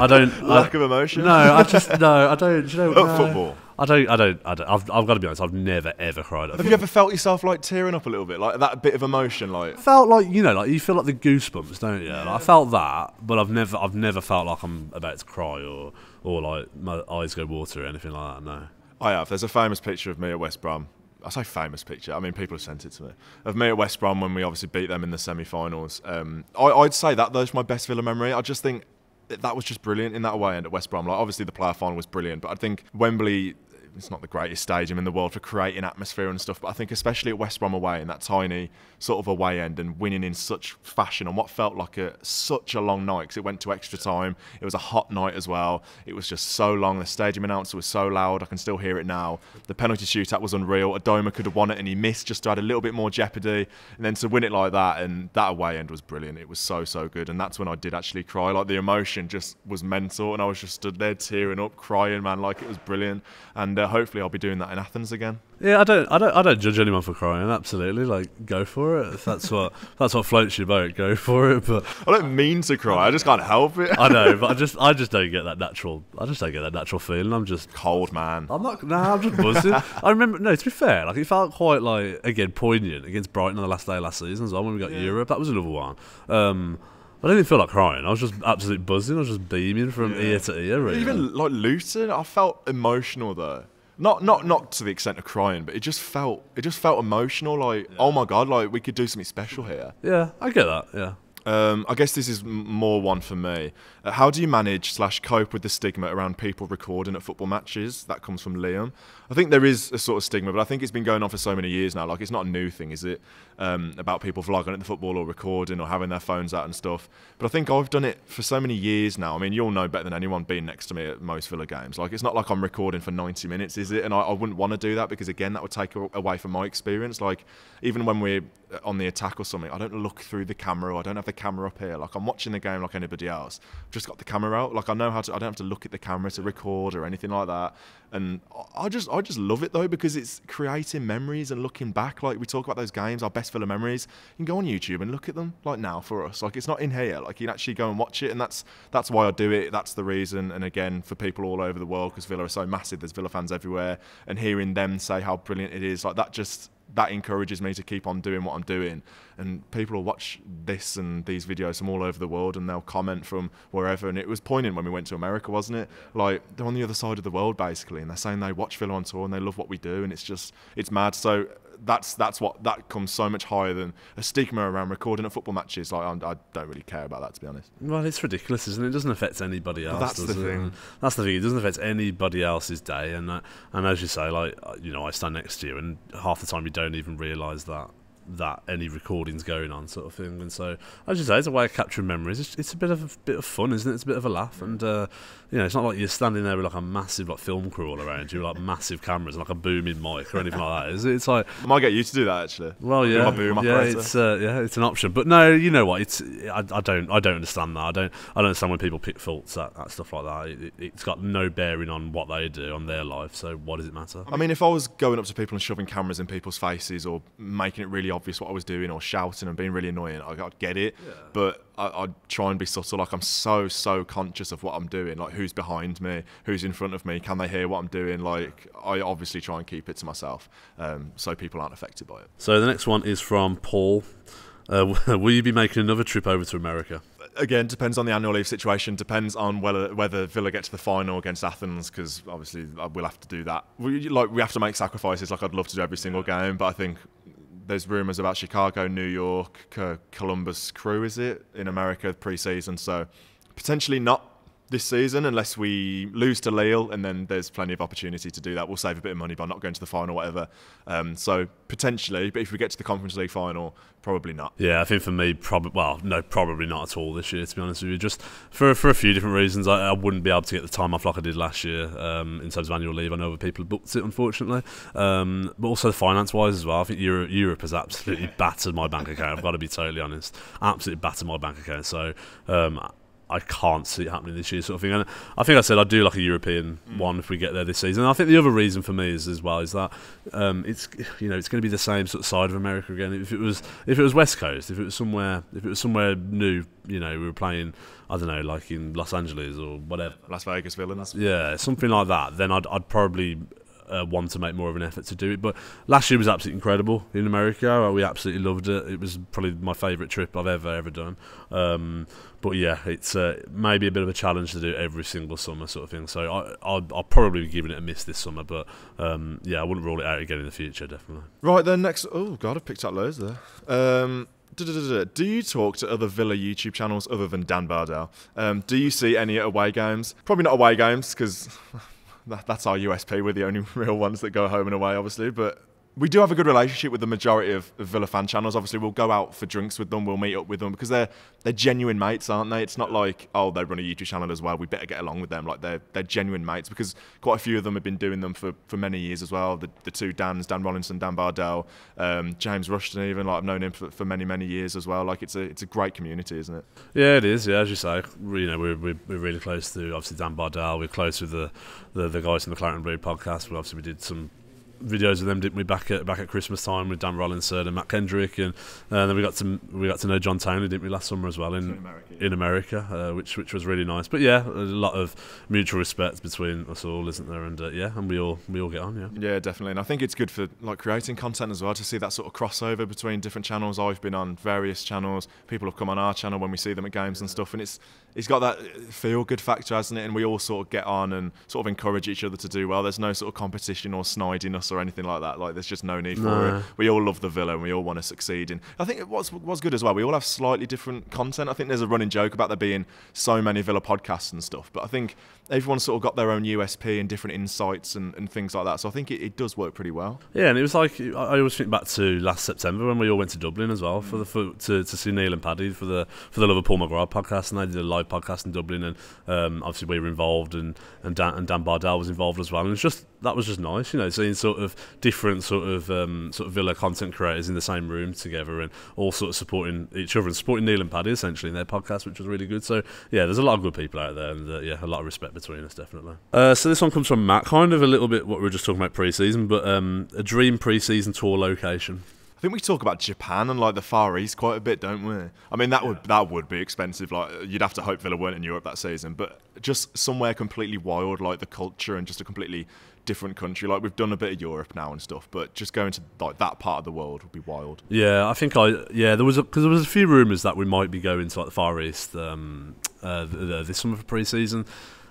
I don't. *laughs* Lack I, of emotion. no, I just no. I don't. You know, oh, At no. football. I don't. I don't. I don't I've, I've got to be honest. I've never ever cried at Have you ever felt yourself like tearing up a little bit, like that bit of emotion, like? felt like you know, like you feel like the goosebumps, don't you? Like, I felt that, but I've never, I've never felt like I'm about to cry or, or like my eyes go watery or anything like that. No. I have. There's a famous picture of me at West Brom. I say famous picture. I mean, people have sent it to me of me at West Brom when we obviously beat them in the semi-finals. Um, I, I'd say that though is my best Villa memory. I just think that that was just brilliant in that way. And at West Brom, like obviously the player final was brilliant, but I think Wembley. It's not the greatest stadium in the world for creating atmosphere and stuff, but I think especially at West Brom away in that tiny sort of away end and winning in such fashion on what felt like a such a long night because it went to extra time. It was a hot night as well. It was just so long. The stadium announcer was so loud. I can still hear it now. The penalty shootout was unreal. Adomah could have won it and he missed just to add a little bit more jeopardy. And then to win it like that and that away end was brilliant. It was so so good. And that's when I did actually cry. Like the emotion just was mental and I was just stood there tearing up, crying, man. Like it was brilliant. And uh, hopefully I'll be doing that in Athens again. Yeah, I don't, I don't, I don't judge anyone for crying. Absolutely, like go for it. If that's what, if that's what floats your boat. Go for it. But I don't mean to cry. I just can't help it. I know, *laughs* but I just, I just don't get that natural. I just don't get that natural feeling. I'm just Cold man. I'm not. Nah, I'm just buzzing. I remember. No, to be fair, like it felt quite like again poignant against Brighton on the last day of last season as well when we got Europe. That was another one. Um, I didn't feel like crying. I was just absolutely buzzing. I was just beaming from ear to ear. Really. Even like Luton, I felt emotional though. Not not not to the extent of crying, but it just felt it just felt emotional. Like oh my god, like we could do something special here. yeah, I get that. Yeah. Um, I guess this is more one for me. Uh, how do you manage slash cope with the stigma around people recording at football matches? That comes from Liam. I think there is a sort of stigma, but I think it's been going on for so many years now. Like it's not a new thing, is it? Um, about people vlogging at the football or recording or having their phones out and stuff. But I think I've done it for so many years now. I mean, you'll know better than anyone being next to me at most Villa games. Like it's not like I'm recording for 90 minutes, is it? And I, I wouldn't want to do that because again, that would take away from my experience. Like even when we're on the attack or something, I don't look through the camera. I don't have the camera up here. Like I'm watching the game like anybody else. I've just got the camera out. Like I know how to. I don't have to look at the camera to record or anything like that. And I just, I just love it though because it's creating memories and looking back. Like we talk about those games, our best Villa memories. You can go on YouTube and look at them. Like now for us, like it's not in here. Like you can actually go and watch it, and that's that's why I do it. That's the reason. And again, for people all over the world, because Villa are so massive, there's Villa fans everywhere, and hearing them say how brilliant it is, like that just that encourages me to keep on doing what I'm doing. And people will watch this and these videos from all over the world and they'll comment from wherever. And it was poignant when we went to America, wasn't it? Like they're on the other side of the world basically, and they're saying they watch Villa on tour and they love what we do, and it's just it's mad. So that's that's what that comes so much higher than a stigma around recording at football matches. Like I'm, I do not really care about that to be honest. Well, it's ridiculous, isn't it? It doesn't affect anybody else. But that's the it? thing. That's the thing. It doesn't affect anybody else's day, and uh, and as you say, like you know, I stand next to you, and half the time you don't even realise that that any recordings going on, sort of thing. And so, as you say, it's a way of capturing memories. It's, it's a bit of a bit of fun, isn't it? It's a bit of a laugh, and uh, you know, it's not like you're standing there with like a massive like film crew all around you, like massive cameras and like a booming mic or anything like that. Is it? It's like I might get you to do that actually. Well, yeah, yeah, it's uh, yeah, it's an option. But no, you know what? It's I, I don't I don't understand that. I don't I don't understand when people pick faults at, at stuff like that. It, it's got no bearing on what they do on their life. So what does it matter? I mean, if I was going up to people and shoving cameras in people's faces or making it really obvious what I was doing or shouting and being really annoying, I, would get it. Yeah. But I, would try and be subtle. Like I'm so so conscious of what I'm doing. Like who's behind me, who's in front of me, can they hear what I'm doing? Like I obviously try and keep it to myself, um, so people aren't affected by it. So the next one is from Paul. Uh, *laughs* will you be making another trip over to America? Again, depends on the annual leave situation. Depends on whether whether Villa get to the final against Athens, because obviously uh, we'll have to do that. We like we have to make sacrifices. Like I'd love to do every single game, but I think there's rumours about Chicago, New York, Columbus Crew, is it, in America pre-season. So potentially not this season unless we lose to Lille, and then there's plenty of opportunity to do that. We'll save a bit of money by not going to the final, or whatever. Um, so potentially, but if we get to the Conference League final, probably not. Yeah, I think for me, probably well, no, probably not at all this year. To be honest with you, just for for a few different reasons, I, I wouldn't be able to get the time off like I did last year um, in terms of annual leave. I know other people have booked it, unfortunately, um, but also finance wise as well. I think Europe, Europe has absolutely *laughs* battered my bank account. I've got to be totally honest, absolutely battered my bank account. So. I can't see it happening this year, sort of thing. And I think I said I'd do like a European mm. one if we get there this season. And I think the other reason for me is as well is that um, it's you know it's going to be the same sort of side of America again. If it was if it was West Coast, if it was somewhere if it was somewhere new, you know, we were playing I don't know like in Los Angeles or whatever, Las Vegas villains, yeah, something like that. Then I'd I'd probably uh, want to make more of an effort to do it. But last year was absolutely incredible in America. We absolutely loved it. It was probably my favourite trip I've ever ever done. Um, but yeah, it's uh, maybe a bit of a challenge to do every single summer, sort of thing. So I, will I'll probably be giving it a miss this summer, but um, yeah, I wouldn't rule it out again in the future, definitely. Right then, next. Oh God, I've picked up loads there. Um, do you talk to other Villa YouTube channels other than Dan Bardell? Um, do you see any away games? Probably not away games because *laughs* that, that's our USP. We're the only *laughs* real ones that go home and away, obviously. But we do have a good relationship with the majority of, Villa fan channels. Obviously, we'll go out for drinks with them, we'll meet up with them because they're they're genuine mates, aren't they? It's not like oh they run a YouTube channel as well. We better get along with them. Like they're they're genuine mates because quite a few of them have been doing them for, for many years as well. The, the two Dan's, Dan Rollinson, Dan Bardell, um, James Rushton, even like I've known him for, for many many years as well. Like it's a it's a great community, isn't it? Yeah, it is. Yeah, as you say, you know we're we're, we're really close to obviously Dan Bardell. We're close with the the, the guys in the Claret and Blue podcast. But obviously we did some videos of them, didn't we? Back at back at Christmas time with Dan Rollinson and Matt Kendrick, and uh, then we got to we got to know John Townley, didn't we, last summer as well in in America, yeah. in America uh, which which was really nice. But yeah, there's a lot of mutual respect between us all, isn't there? And uh, yeah, and we all we all get on, yeah. Yeah, definitely. And I think it's good for like creating content as well to see that sort of crossover between different channels. I've been on various channels. People have come on our channel when we see them at games and stuff, and it's it's got that uh, feel good factor, hasn't it? And we all sort of get on and sort of encourage each other to do well. There's no sort of competition or snidiness or anything like that. Like, there's just no need for it. We all love the Villa and we all want to succeed. And I think what's what's good as well. We all have slightly different content. I think there's a running joke about there being so many Villa podcasts and stuff. But I think everyone's sort of got their own USP and different insights and, and things like that. So I think it, it does work pretty well. Yeah, and it was like I always think back to last September when we all went to Dublin as well for the for, to, to see Neil and Paddy for the for the Liverpool McGrath podcast, and they did a live podcast in Dublin, and um, obviously we were involved, and and Dan, and Dan Bardell was involved as well, and it's just that was just nice, you know, seeing sort of different sort of um, sort of Villa content creators in the same room together, and all sort of supporting each other and supporting Neil and Paddy essentially in their podcast, which was really good. So yeah, there's a lot of good people out there, and uh, yeah, a lot of respect between us definitely. Uh, so this one comes from Matt, kind of a little bit what we were just talking about pre-season, but um, a dream pre-season tour location. Think we talk about Japan and like the Far East quite a bit, don't we? I mean, that would that would be expensive. Like you'd have to hope Villa weren't in Europe that season, but just somewhere completely wild, like the culture and just a completely different country. Like we've done a bit of Europe now and stuff, but just going to like that part of the world would be wild. Yeah, I think I yeah there was because there was a few rumours that we might be going to like the Far East um, uh, th- th- this summer for pre-season,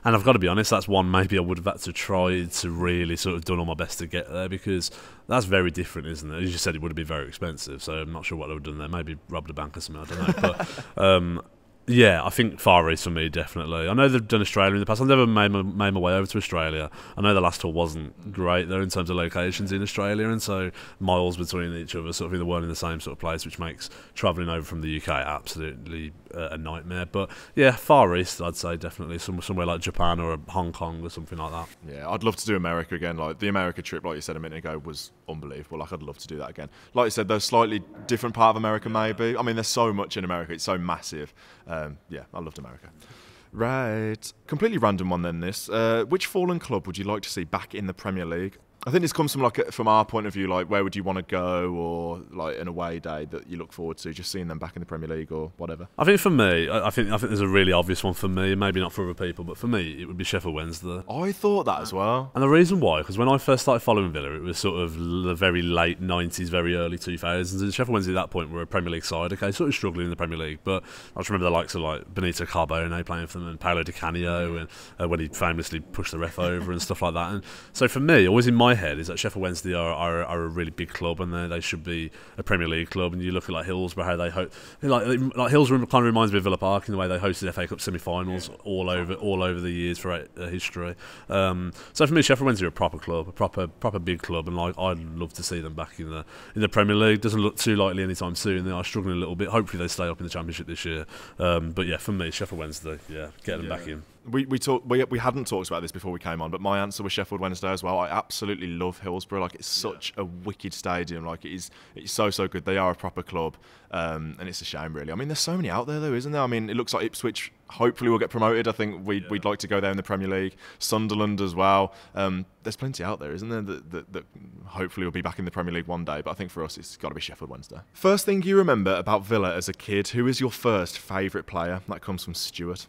and I've got to be honest, that's one maybe I would have had to try to really sort of done all my best to get there because that's very different, isn't it? As you said, it would have been very expensive, so I'm not sure what they would have done there. Maybe robbed a bank or something, I don't know. but *laughs* um, yeah, I think Far East for me definitely. I know they've done Australia in the past. I've never made my, made my way over to Australia. I know the last tour wasn't great though in terms of locations in Australia, and so miles between each other, sort of they weren't in the same sort of place, which makes travelling over from the UK absolutely uh, a nightmare. But yeah, Far East, I'd say definitely some, somewhere like Japan or Hong Kong or something like that. Yeah, I'd love to do America again. Like the America trip, like you said a minute ago, was unbelievable. Like I'd love to do that again. Like you said, though, slightly different part of America, maybe. I mean, there's so much in America; it's so massive. Yeah, I loved America. Right, completely random one then. This, uh, which fallen club would you like to see back in the Premier League? I think this comes from like from our point of view, like where would you want to go, or like an away day that you look forward to, just seeing them back in the Premier League or whatever. I think for me, I think I think there's a really obvious one for me. Maybe not for other people, but for me, it would be Sheffield Wednesday. I thought that as well. And the reason why, because when I first started following Villa, it was sort of the very late 90s, very early 2000s. And Sheffield Wednesday at that point were a Premier League side, okay, sort of struggling in the Premier League. But I just remember the likes of like Benito Carbone playing for them and Paolo Di Canio and uh, when he famously pushed the ref over and stuff like that. And so for me, always in my head is that Sheffield Wednesday are, are, are a really big club and they, they should be a Premier League club. And you look at like Hillsborough, how they host, like, like Hillsborough kind of reminds me of Villa Park in the way they hosted FA Cup semi-finals all over all over the years throughout uh, history. Um, so for me, Sheffield Wednesday are a proper club, a proper proper big club, and like I'd love to see them back in the in the Premier League. Doesn't look too likely anytime soon. They are struggling a little bit. Hopefully they stay up in the Championship this year. Um, but yeah, for me, Sheffield Wednesday, yeah, get them back in. We we talked we, we hadn't talked about this before we came on, but my answer was Sheffield Wednesday as well. I absolutely love Hillsborough. Like it's such a wicked stadium. Like it is it's so so good. They are a proper club, um, and it's a shame really. I mean, there's so many out there though, isn't there? I mean, it looks like Ipswich hopefully will get promoted. I think we'd we'd like to go there in the Premier League. Sunderland as well. Um, there's plenty out there, isn't there? That, that that hopefully will be back in the Premier League one day. But I think for us, it's got to be Sheffield Wednesday. First thing you remember about Villa as a kid? Who is your first favourite player? That comes from Stuart.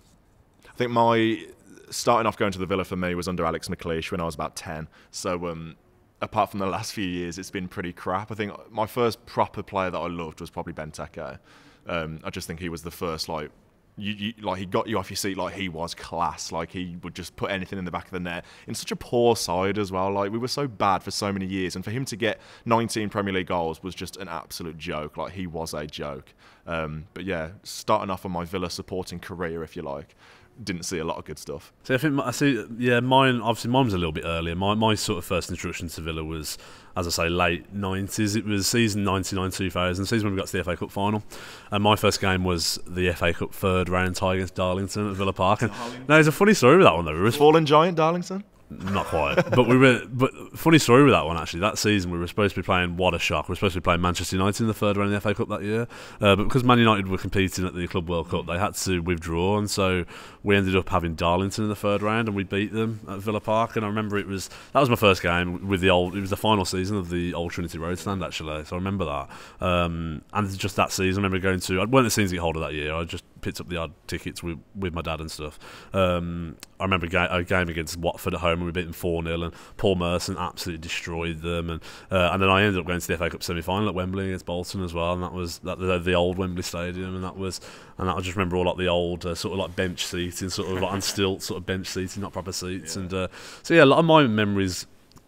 I think my starting off going to the Villa for me was under Alex McLeish when I was about 10. So, um, apart from the *laughs* last few years, it's been pretty crap. I think my first proper player that I loved was probably Benteke. Um, I just think he was the first, like, you, you, like he got you off your seat like he was class like he would just put anything in the back of the net in such a poor side as well like we were so bad for so many years and for him to get 19 Premier League goals was just an absolute joke like he was a joke um, but yeah starting off on my Villa supporting career if you like didn't see a lot of good stuff. So I think I see. Yeah, mine obviously mine was a little bit earlier. My my sort of first introduction to Villa was, as I say, late nineties. It was season ninety nine two thousand, season when we got to the FA Cup final, and my first game was the FA Cup third round tie against Darlington at Villa Park. And no, there's a funny story with that one though. We were Fallen giant, Darlington. Not quite, but we were. But funny story with that one actually. That season we were supposed to be playing. What a shock! We were supposed to be playing Manchester United in the third round of the FA Cup that year, uh, but because Man United were competing at the Club World Cup, they had to withdraw, and so we ended up having Darlington in the third round, and we beat them at Villa Park. And I remember it was that was my first game with the old. It was the final season of the old Trinity Road stand actually, so I remember that. Um, and just that season, I remember going to. I a season ticket holder that year. I just picked up the odd tickets with, with my dad and stuff. Um, I remember a ga- a game against Watford at home and we beat them 4 0, and Paul Merson absolutely destroyed them. And uh, and then I ended up going to the FA Cup semi final at Wembley against Bolton as well, and that was that the, the old Wembley Stadium, and that was and that I just remember all like the old uh, sort of like bench seating, sort of like on stilt sort of bench seating, not proper seats. *laughs* And uh, so yeah, a lot of my memories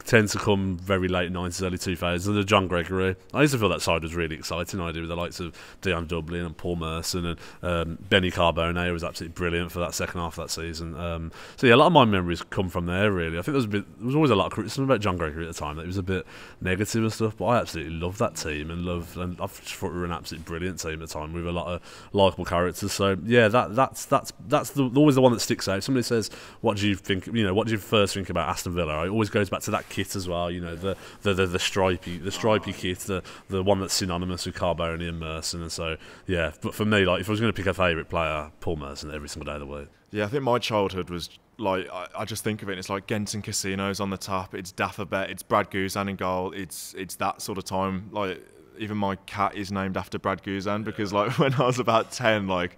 tend to come very late 90s, early 2000s. The John Gregory. I used to feel that side was really exciting. I did with the likes of Dion Dublin and Paul Merson and um, Benny Carbone was absolutely brilliant for that second half of that season. Um, so yeah, a lot of my memories come from there. Really, I think there was a bit, there was always a lot of criticism about John Gregory at the time that he was a bit negative and stuff. But I absolutely loved that team and loved, and I just thought we were an absolutely brilliant team at the time with a lot of likable characters. So yeah, that that's that's that's the, always the one that sticks out. Somebody says, "What do you think?" You know, what do you first think about Aston Villa? It always goes back to that kit as well. You know, the the the, the stripy the stripy kit, the the one that's synonymous with Carbone and Merson. And so yeah, but for me, like if I was going to pick a favourite player, Paul Merson every single day of the week. Yeah, I think my childhood was like I, I, just think of it. It's like Genting Casinos on the top. It's Dagobert. It's Brad Guzan in goal. It's it's that sort of time. Like even my cat is named after Brad Guzan because like *laughs* when I was about ten, like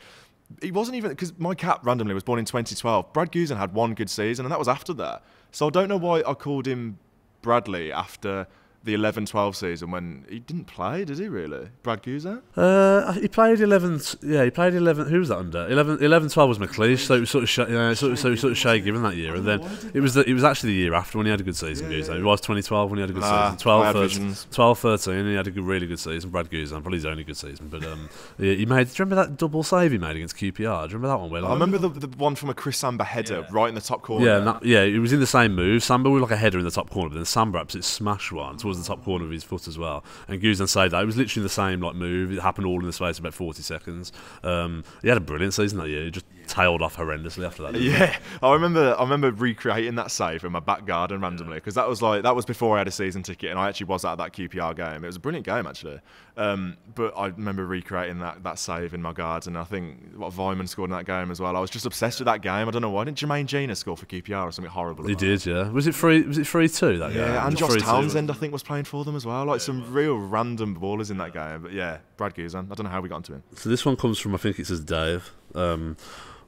he wasn't even because my cat randomly was born in 2012. Brad Guzan had one good season, and that was after that. So I don't know why I called him Bradley after the 11-12 season when he didn't play, did he really? Brad Guzan? Uh, he played 11. Yeah, he played 11. Who was that under? 11, 11 12 was McLeish, so it was sort of sh- yeah, so, so, sort of Shay Given that year, and then it was the, it was actually the year after when he had a good season. Yeah, Guzan. It was 2012 when he had a good ah, season. 12, 13, 12, 13, he had a good, really good season. Brad Guzan, probably his only good season, but um, *laughs* yeah, he made. Do you remember that double save he made against QPR? Do you remember that one? Where, like, I remember the, the one from a Chris Samba header yeah. right in the top corner. Yeah, that, yeah, it was in the same move. Samba with like a header in the top corner, but then Samba absolutely smashed one towards the top corner of his foot as well. And Guzan saved that. It was literally the same like move. It happened all in the space of about 40 seconds. Um, he had a brilliant season that year. He just tailed off horrendously after that. Yeah, I remember. I remember recreating that save in my back garden randomly because that was like that was before I had a season ticket and I actually was at that QPR game. It was a brilliant game actually. Um, but I remember recreating that, that save in my garden. And I think what Weimann scored in that game as well. I was just obsessed with that game. I don't know why. Didn't Jermaine Jenas score for QPR or something horrible? He did, yeah. Was it free? Was it free too? That yeah, game? and Josh Townsend I think was playing for them as well. Like yeah, some real random ballers in that game. But yeah, Brad Guzan. I don't know how we got into him. So this one comes from I think it says Dave. Um,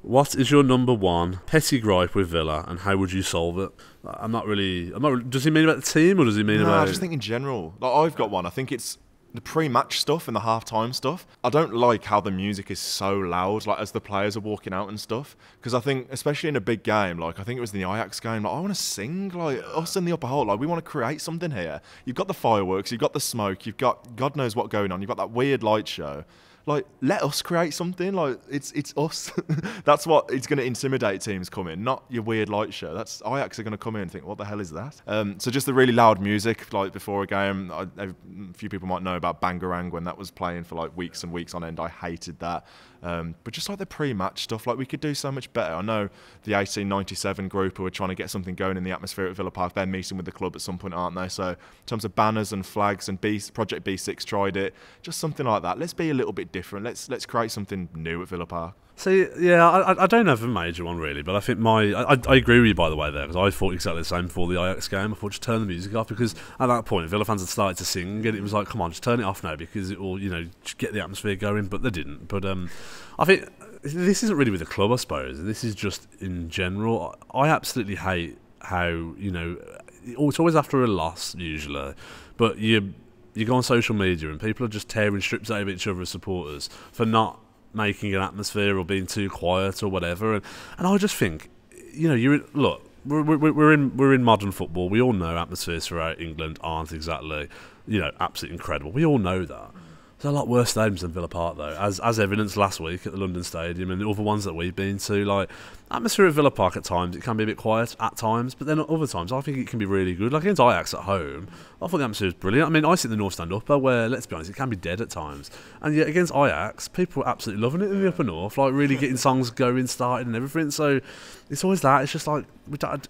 what is your number one petty gripe with Villa, and how would you solve it? I'm not really. I'm not. Does he mean about the team, or does he mean no, about? I just think in general. Like I've got one. I think it's the pre-match stuff and the half-time stuff. I don't like how the music is so loud, like as the players are walking out and stuff. Because I think, especially in a big game, like I think it was the Ajax game, like I want to sing, like us in the upper hole, like we want to create something here. You've got the fireworks, you've got the smoke, you've got God knows what going on, you've got that weird light show like let us create something like it's it's us. *laughs* That's what it's going to intimidate teams coming not your weird light show that's Ajax are going to come in and think what the hell is that? Um, so just the really loud music like before a game I, a few people might know about Bangarang when that was playing for like weeks and weeks on end. I hated that um, but just like the pre-match stuff, like we could do so much better. I know the 1897 group who are trying to get something going in the atmosphere at Villa Park. They're meeting with the club at some point, aren't they? So in terms of banners and flags and B, Project B6 tried it, just something like that. Let's be a little bit different. Let's let's create something new at Villa Park. So yeah, I, I don't have a major one really, but I think my I, I agree with you by the way there because I thought exactly the same before the Ajax game. I thought just turn the music off because at that point Villa fans had started to sing and it was like, come on, just turn it off now because it will you know get the atmosphere going. But they didn't. But um, I think this isn't really with the club, I suppose. This is just in general. I absolutely hate how you know oh, it's always after a loss usually, but you you go on social media and people are just tearing strips out of each other as supporters for not making an atmosphere or being too quiet or whatever. And, and I just think, you know, you look, we're, we're, we're in we're in modern football. We all know atmospheres throughout England aren't exactly, you know, absolutely incredible. We all know that. There's a lot worse stadiums than Villa Park, though, as as evidenced last week at the London Stadium and the other ones that we've been to. Like atmosphere at Villa Park at times, it can be a bit quiet at times, but then at other times, I think it can be really good. Like against Ajax at home, I thought the atmosphere was brilliant. I mean, I sit in the North Stand Upper, where let's be honest, it can be dead at times, and yet against Ajax, people were absolutely loving it in the Upper North, like really getting songs going, started, and everything. So it's always that. It's just like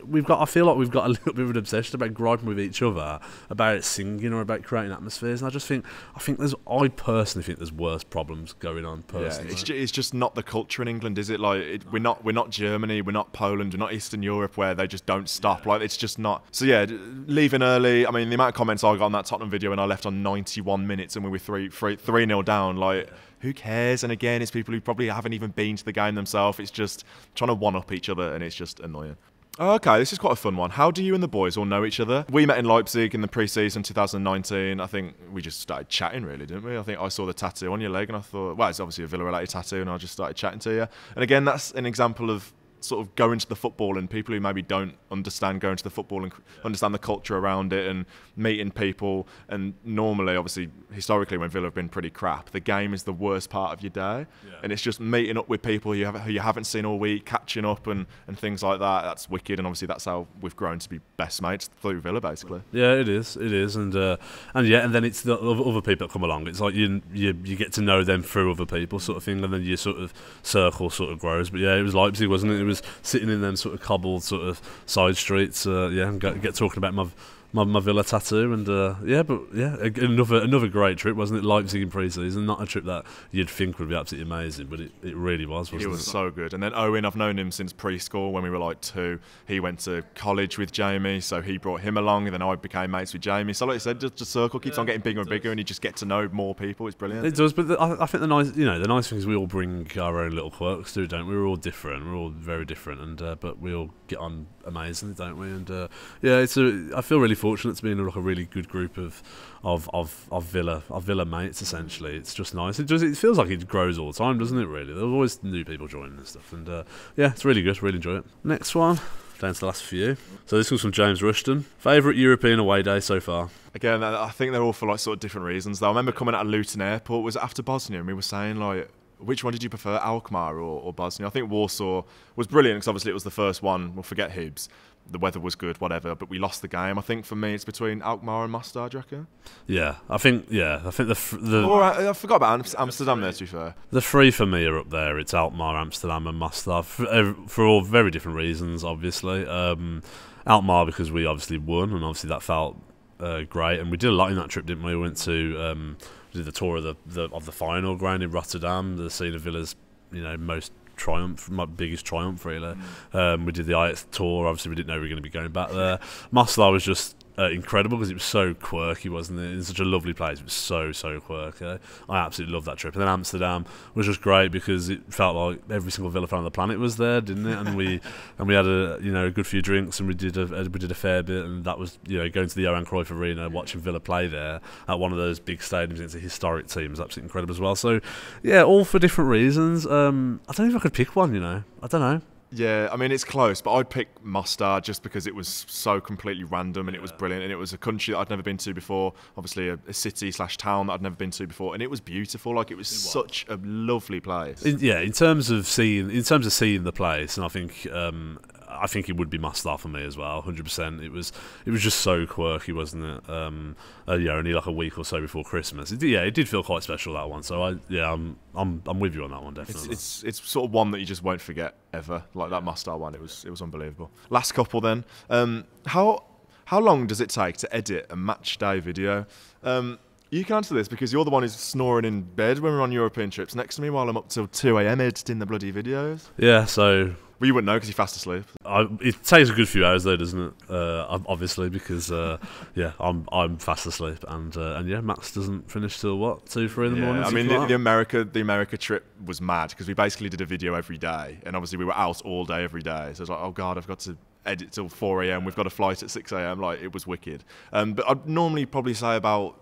we've got. I feel like we've got a *laughs* little bit of an obsession about griping with each other about singing or about creating atmospheres, and I just think, I think there's, I personally think there's worse problems going on. Personally, yeah, it's, it's just not the culture in England, is it? Like it, we're not, we're not Germany, we're not Poland, we're not Eastern Europe, where they just don't stop. Like it's just not. So yeah, leaving early. I mean, the amount of comments I got on that Tottenham video, when I left on 91 minutes, and we were three, three, three nil down. Like who cares? And again, it's people who probably haven't even been to the game themselves. It's just trying to one up each other, and it's just annoying. Oh, okay, this is quite a fun one. How do you and the boys all know each other? We met in Leipzig in the pre-season 2019. I think we just started chatting, really, didn't we? I think I saw the tattoo on your leg, and I thought, well, it's obviously a Villa-related tattoo, and I just started chatting to you. And again, that's an example of sort of go into the football and people who maybe don't understand going to the football and understand the culture around it and meeting people. And normally, obviously, historically, when Villa have been pretty crap, the game is the worst part of your day, Yeah. and it's just meeting up with people you who you haven't seen all week, catching up and and things like that. That's wicked, and obviously that's how we've grown to be best mates through Villa, basically. Yeah, it is. It is, and uh, and yeah, and then it's the other other people that come along. It's like you you you get to know them through other people, sort of thing, and then your sort of circle sort of grows. But yeah, it was Leipzig, wasn't it? It was sitting in them sort of cobbled sort of side streets. Uh, yeah, and get, get talking about my. My, my Villa tattoo and uh, yeah, but yeah, another another great trip, wasn't it? Leipzig in pre-season, not a trip that you'd think would be absolutely amazing, but it, it really was, wasn't He it? was so good. And then Owen, I've known him since preschool when we were like two. He went to college with Jamie, so he brought him along, and then I became mates with Jamie. So, like I said, just the circle keeps on getting bigger and bigger, and you just get to know more people. It's brilliant. It does, but the, I, I think the nice, you know, the nice thing is we all bring our own little quirks to it, don't we? We're all different. We're all very different, and uh, but we all get on amazingly, don't we? And uh, yeah, it's a. I feel really fortunate to be in like a really good group of, of, of, of Villa, of Villa mates. Essentially, it's just nice. It just it feels like it grows all the time, doesn't it? Really, there's always new people joining and stuff, and uh, yeah, it's really good. Really enjoy it. Next one. Down to the last few. So this was from James Rushton. Favourite European away day so far? Again, I I think they're all for like sort of different reasons. Though I remember coming out of Luton Airport was it after Bosnia, and we were saying like, which one did you prefer, Alkmaar or, or Bosnia? I think Warsaw was brilliant because obviously it was the first one. We'll forget Hibs. The weather was good, whatever, but we lost the game. I think for me, it's between Alkmaar and Mostar. Do you reckon? Yeah, I think yeah, I think the the Or I, I forgot about Am- Amsterdam there. To be fair, The three for me are up there. It's Alkmaar, Amsterdam, and Mostar for, for all very different reasons. Obviously, um, Alkmaar because we obviously won, and obviously that felt uh, great. And we did a lot in that trip, didn't we? We went to um, did the tour of the, the of the final ground in Rotterdam, the scene of Villa's you know most triumph, my biggest triumph really. Um, we did the Ajax tour. Obviously, we didn't know we were going to be going back there. Mostar was just uh, incredible because it was so quirky, wasn't it? It's such a lovely place. It was so so quirky. I absolutely loved that trip. And then Amsterdam was just great because it felt like every single Villa fan on the planet was there, didn't it? And we *laughs* and we had a you know a good few drinks and we did a we did a fair bit, and that was you know going to the Johan Cruyff Arena, watching Villa play there at one of those big stadiums against a historic team was absolutely incredible as well. So yeah, all for different reasons. Um, I don't know if I could pick one. You know, I don't know. Yeah, I mean it's close, but I'd pick Mostar just because it was so completely random and it was brilliant, and it was a country that I'd never been to before. Obviously, a, a city slash town that I'd never been to before, and it was beautiful. Like it was such a lovely place. In, yeah, in terms of seeing, in terms of seeing the place, and I think, um, I think it would be Mostar for me as well. Hundred percent. It was, it was just so quirky, wasn't it? Um, uh, yeah, only like a week or so before Christmas. It, yeah, it did feel quite special that one. So I, yeah, I'm, I'm, I'm with you on that one definitely. it's it's sort of one that you just won't forget ever. Like that Mostar one, it was it was unbelievable. Last couple then. Um, how how long does it take to edit a match day video? Um, you can answer this because you're the one who's snoring in bed when we're on European trips next to me while I'm up till 2 a.m. editing the bloody videos. yeah, so Well, you wouldn't know because you're fast asleep. I, it takes a good few hours though, doesn't it? Uh, ob- obviously, because uh, yeah, I'm I'm fast asleep, and uh, and yeah, Max doesn't finish till what two, three in the morning. I mean, the, the? America the America trip was mad because we basically did a video every day, and obviously we were out all day every day. So it's like, oh god, I've got to edit till 4 a.m. We've got a flight at 6 a.m. Like it was wicked. Um, but I'd normally probably say about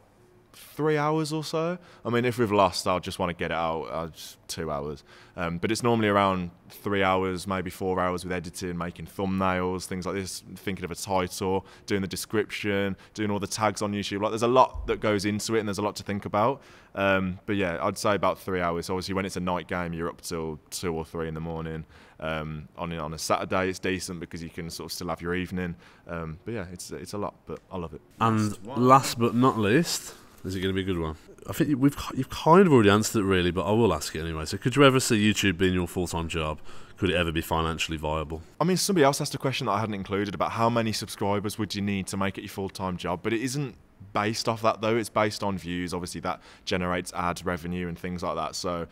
three hours or so. I mean, if we've lost, I'll just want to get it out. Uh, just two hours. Um, but it's normally around three hours, maybe four hours with editing, making thumbnails, things like this, thinking of a title, doing the description, doing all the tags on YouTube. Like, there's a lot that goes into it, and there's a lot to think about. Um, but yeah, I'd say about three hours. Obviously, when it's a night game, you're up till two or three in the morning. Um, on on a Saturday, it's decent because you can sort of still have your evening. Um, but yeah, it's it's a lot, but I love it. And last but not least, is it going to be a good one? I think we've you've kind of already answered it really, but I will ask it anyway. So, could you ever see YouTube being your full time job? Could it ever be financially viable? I mean, somebody else asked a question that I hadn't included about how many subscribers would you need to make it your full time job, but it isn't based off that though. It's based on views. Obviously, that generates ad revenue and things like that. So.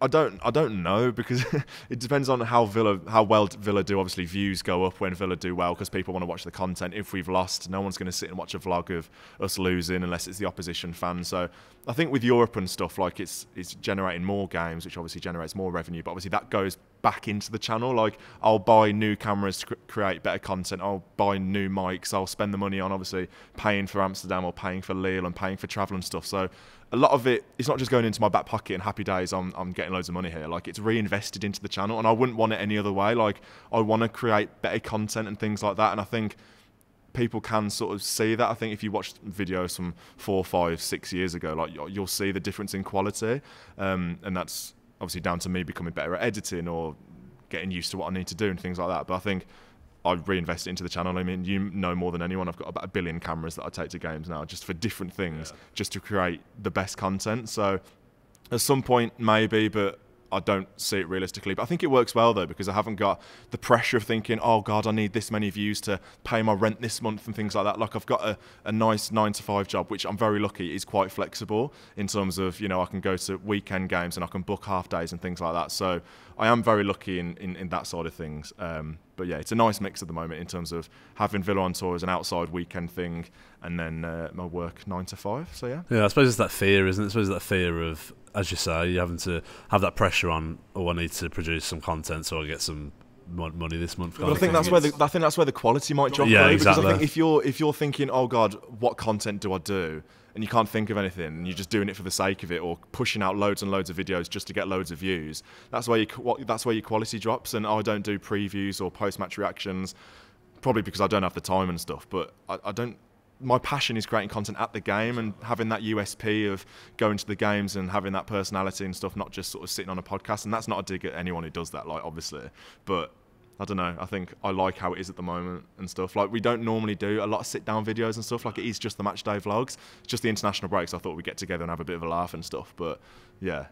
I don't, I don't know because *laughs* it depends on how Villa, how well Villa do. Obviously, views go up when Villa do well because people want to watch the content. If we've lost, no one's going to sit and watch a vlog of us losing unless it's the opposition fan. So, I think with Europe and stuff like it's it's generating more games, which obviously generates more revenue. But obviously, that goes back into the channel. Like I'll buy new cameras to create better content. I'll buy new mics. I'll spend the money on obviously paying for Amsterdam or paying for Lille and paying for travel and stuff. So a lot of it, it's not just going into my back pocket and happy days. I'm, I'm getting loads of money here. Like it's reinvested into the channel, and I wouldn't want it any other way. Like I want to create better content and things like that. And I think people can sort of see that. I think if you watch videos from four, five, six years ago, like you'll see the difference in quality, um, and that's obviously down to me becoming better at editing or getting used to what I need to do and things like that. But I think I reinvest it into the channel. I mean, you know more than anyone. I've got about a billion cameras that I take to games now, just for different things, yeah. just to create the best content. So, at some point, maybe, but I don't see it realistically. But I think it works well though because I haven't got the pressure of thinking, oh God, I need this many views to pay my rent this month and things like that. Like I've got a, a nice nine to five job, which I'm very lucky is quite flexible in terms of, you know, I can go to weekend games and I can book half days and things like that. So I am very lucky in, in, in that side of things. Um, but yeah, it's a nice mix at the moment in terms of having Villa on tour as an outside weekend thing and then uh, my work nine to five. So yeah. Yeah, I suppose it's that fear, isn't it? I suppose it's that fear of as you say, you're having to have that pressure on. Oh, I need to produce some content so I get some money this month. But I think that's where the, I think that's where the quality might drop. Yeah, exactly. Because I think if you're if you're thinking, oh God, what content do I do? And you can't think of anything, and you're just doing it for the sake of it, or pushing out loads and loads of videos just to get loads of views. That's where you that's where your quality drops. And I don't do previews or post match reactions, probably because I don't have the time and stuff. But I, I don't my passion is creating content at the game and having that USP of going to the games and having that personality and stuff, not just sort of sitting on a podcast. And that's not a dig at anyone who does that, like obviously, but. I don't know. I think I like how it is at the moment and stuff. Like we don't normally do a lot of sit-down videos and stuff. Like it is just the match day vlogs, it's just the international breaks. I thought we'd get together and have a bit of a laugh and stuff. But yeah,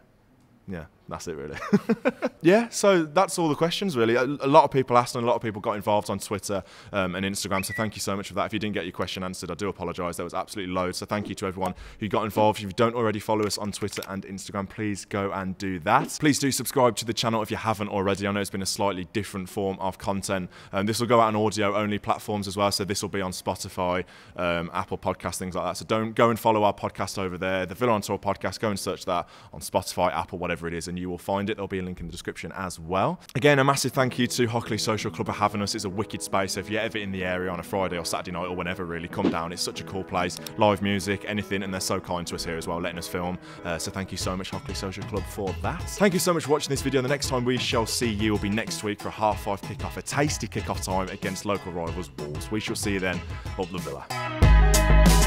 yeah, that's it really. *laughs* yeah, so that's all the questions really. A, lot of people asked and a lot of people got involved on Twitter um, and Instagram. So thank you so much for that. If you didn't get your question answered, I do apologise. There was absolutely loads. So thank you to everyone who got involved. If you don't already follow us on Twitter and Instagram, please go and do that. Please do subscribe to the channel if you haven't already. I know it's been a slightly different form of content. Um, this will go out on audio only platforms as well. So this will be on Spotify, um, Apple Podcast, things like that. So don't go and follow our podcast over there, the Villa on Tour podcast. Go and search that on Spotify, Apple, whatever whatever it is, and you will find it. There'll be a link in the description as well. Again, a massive thank you to Hockley Social Club for having us. It's a wicked space. So if you're ever in the area on a Friday or Saturday night or whenever, really come down. It's such a cool place. Live music, anything, and they're so kind to us here as well, letting us film. Uh, so thank you so much, Hockley Social Club, for that. Thank you so much for watching this video. The next time we shall see you will be next week for a half five kickoff, a tasty kickoff time against local rivals Wolves. We shall see you then. Up the Villa.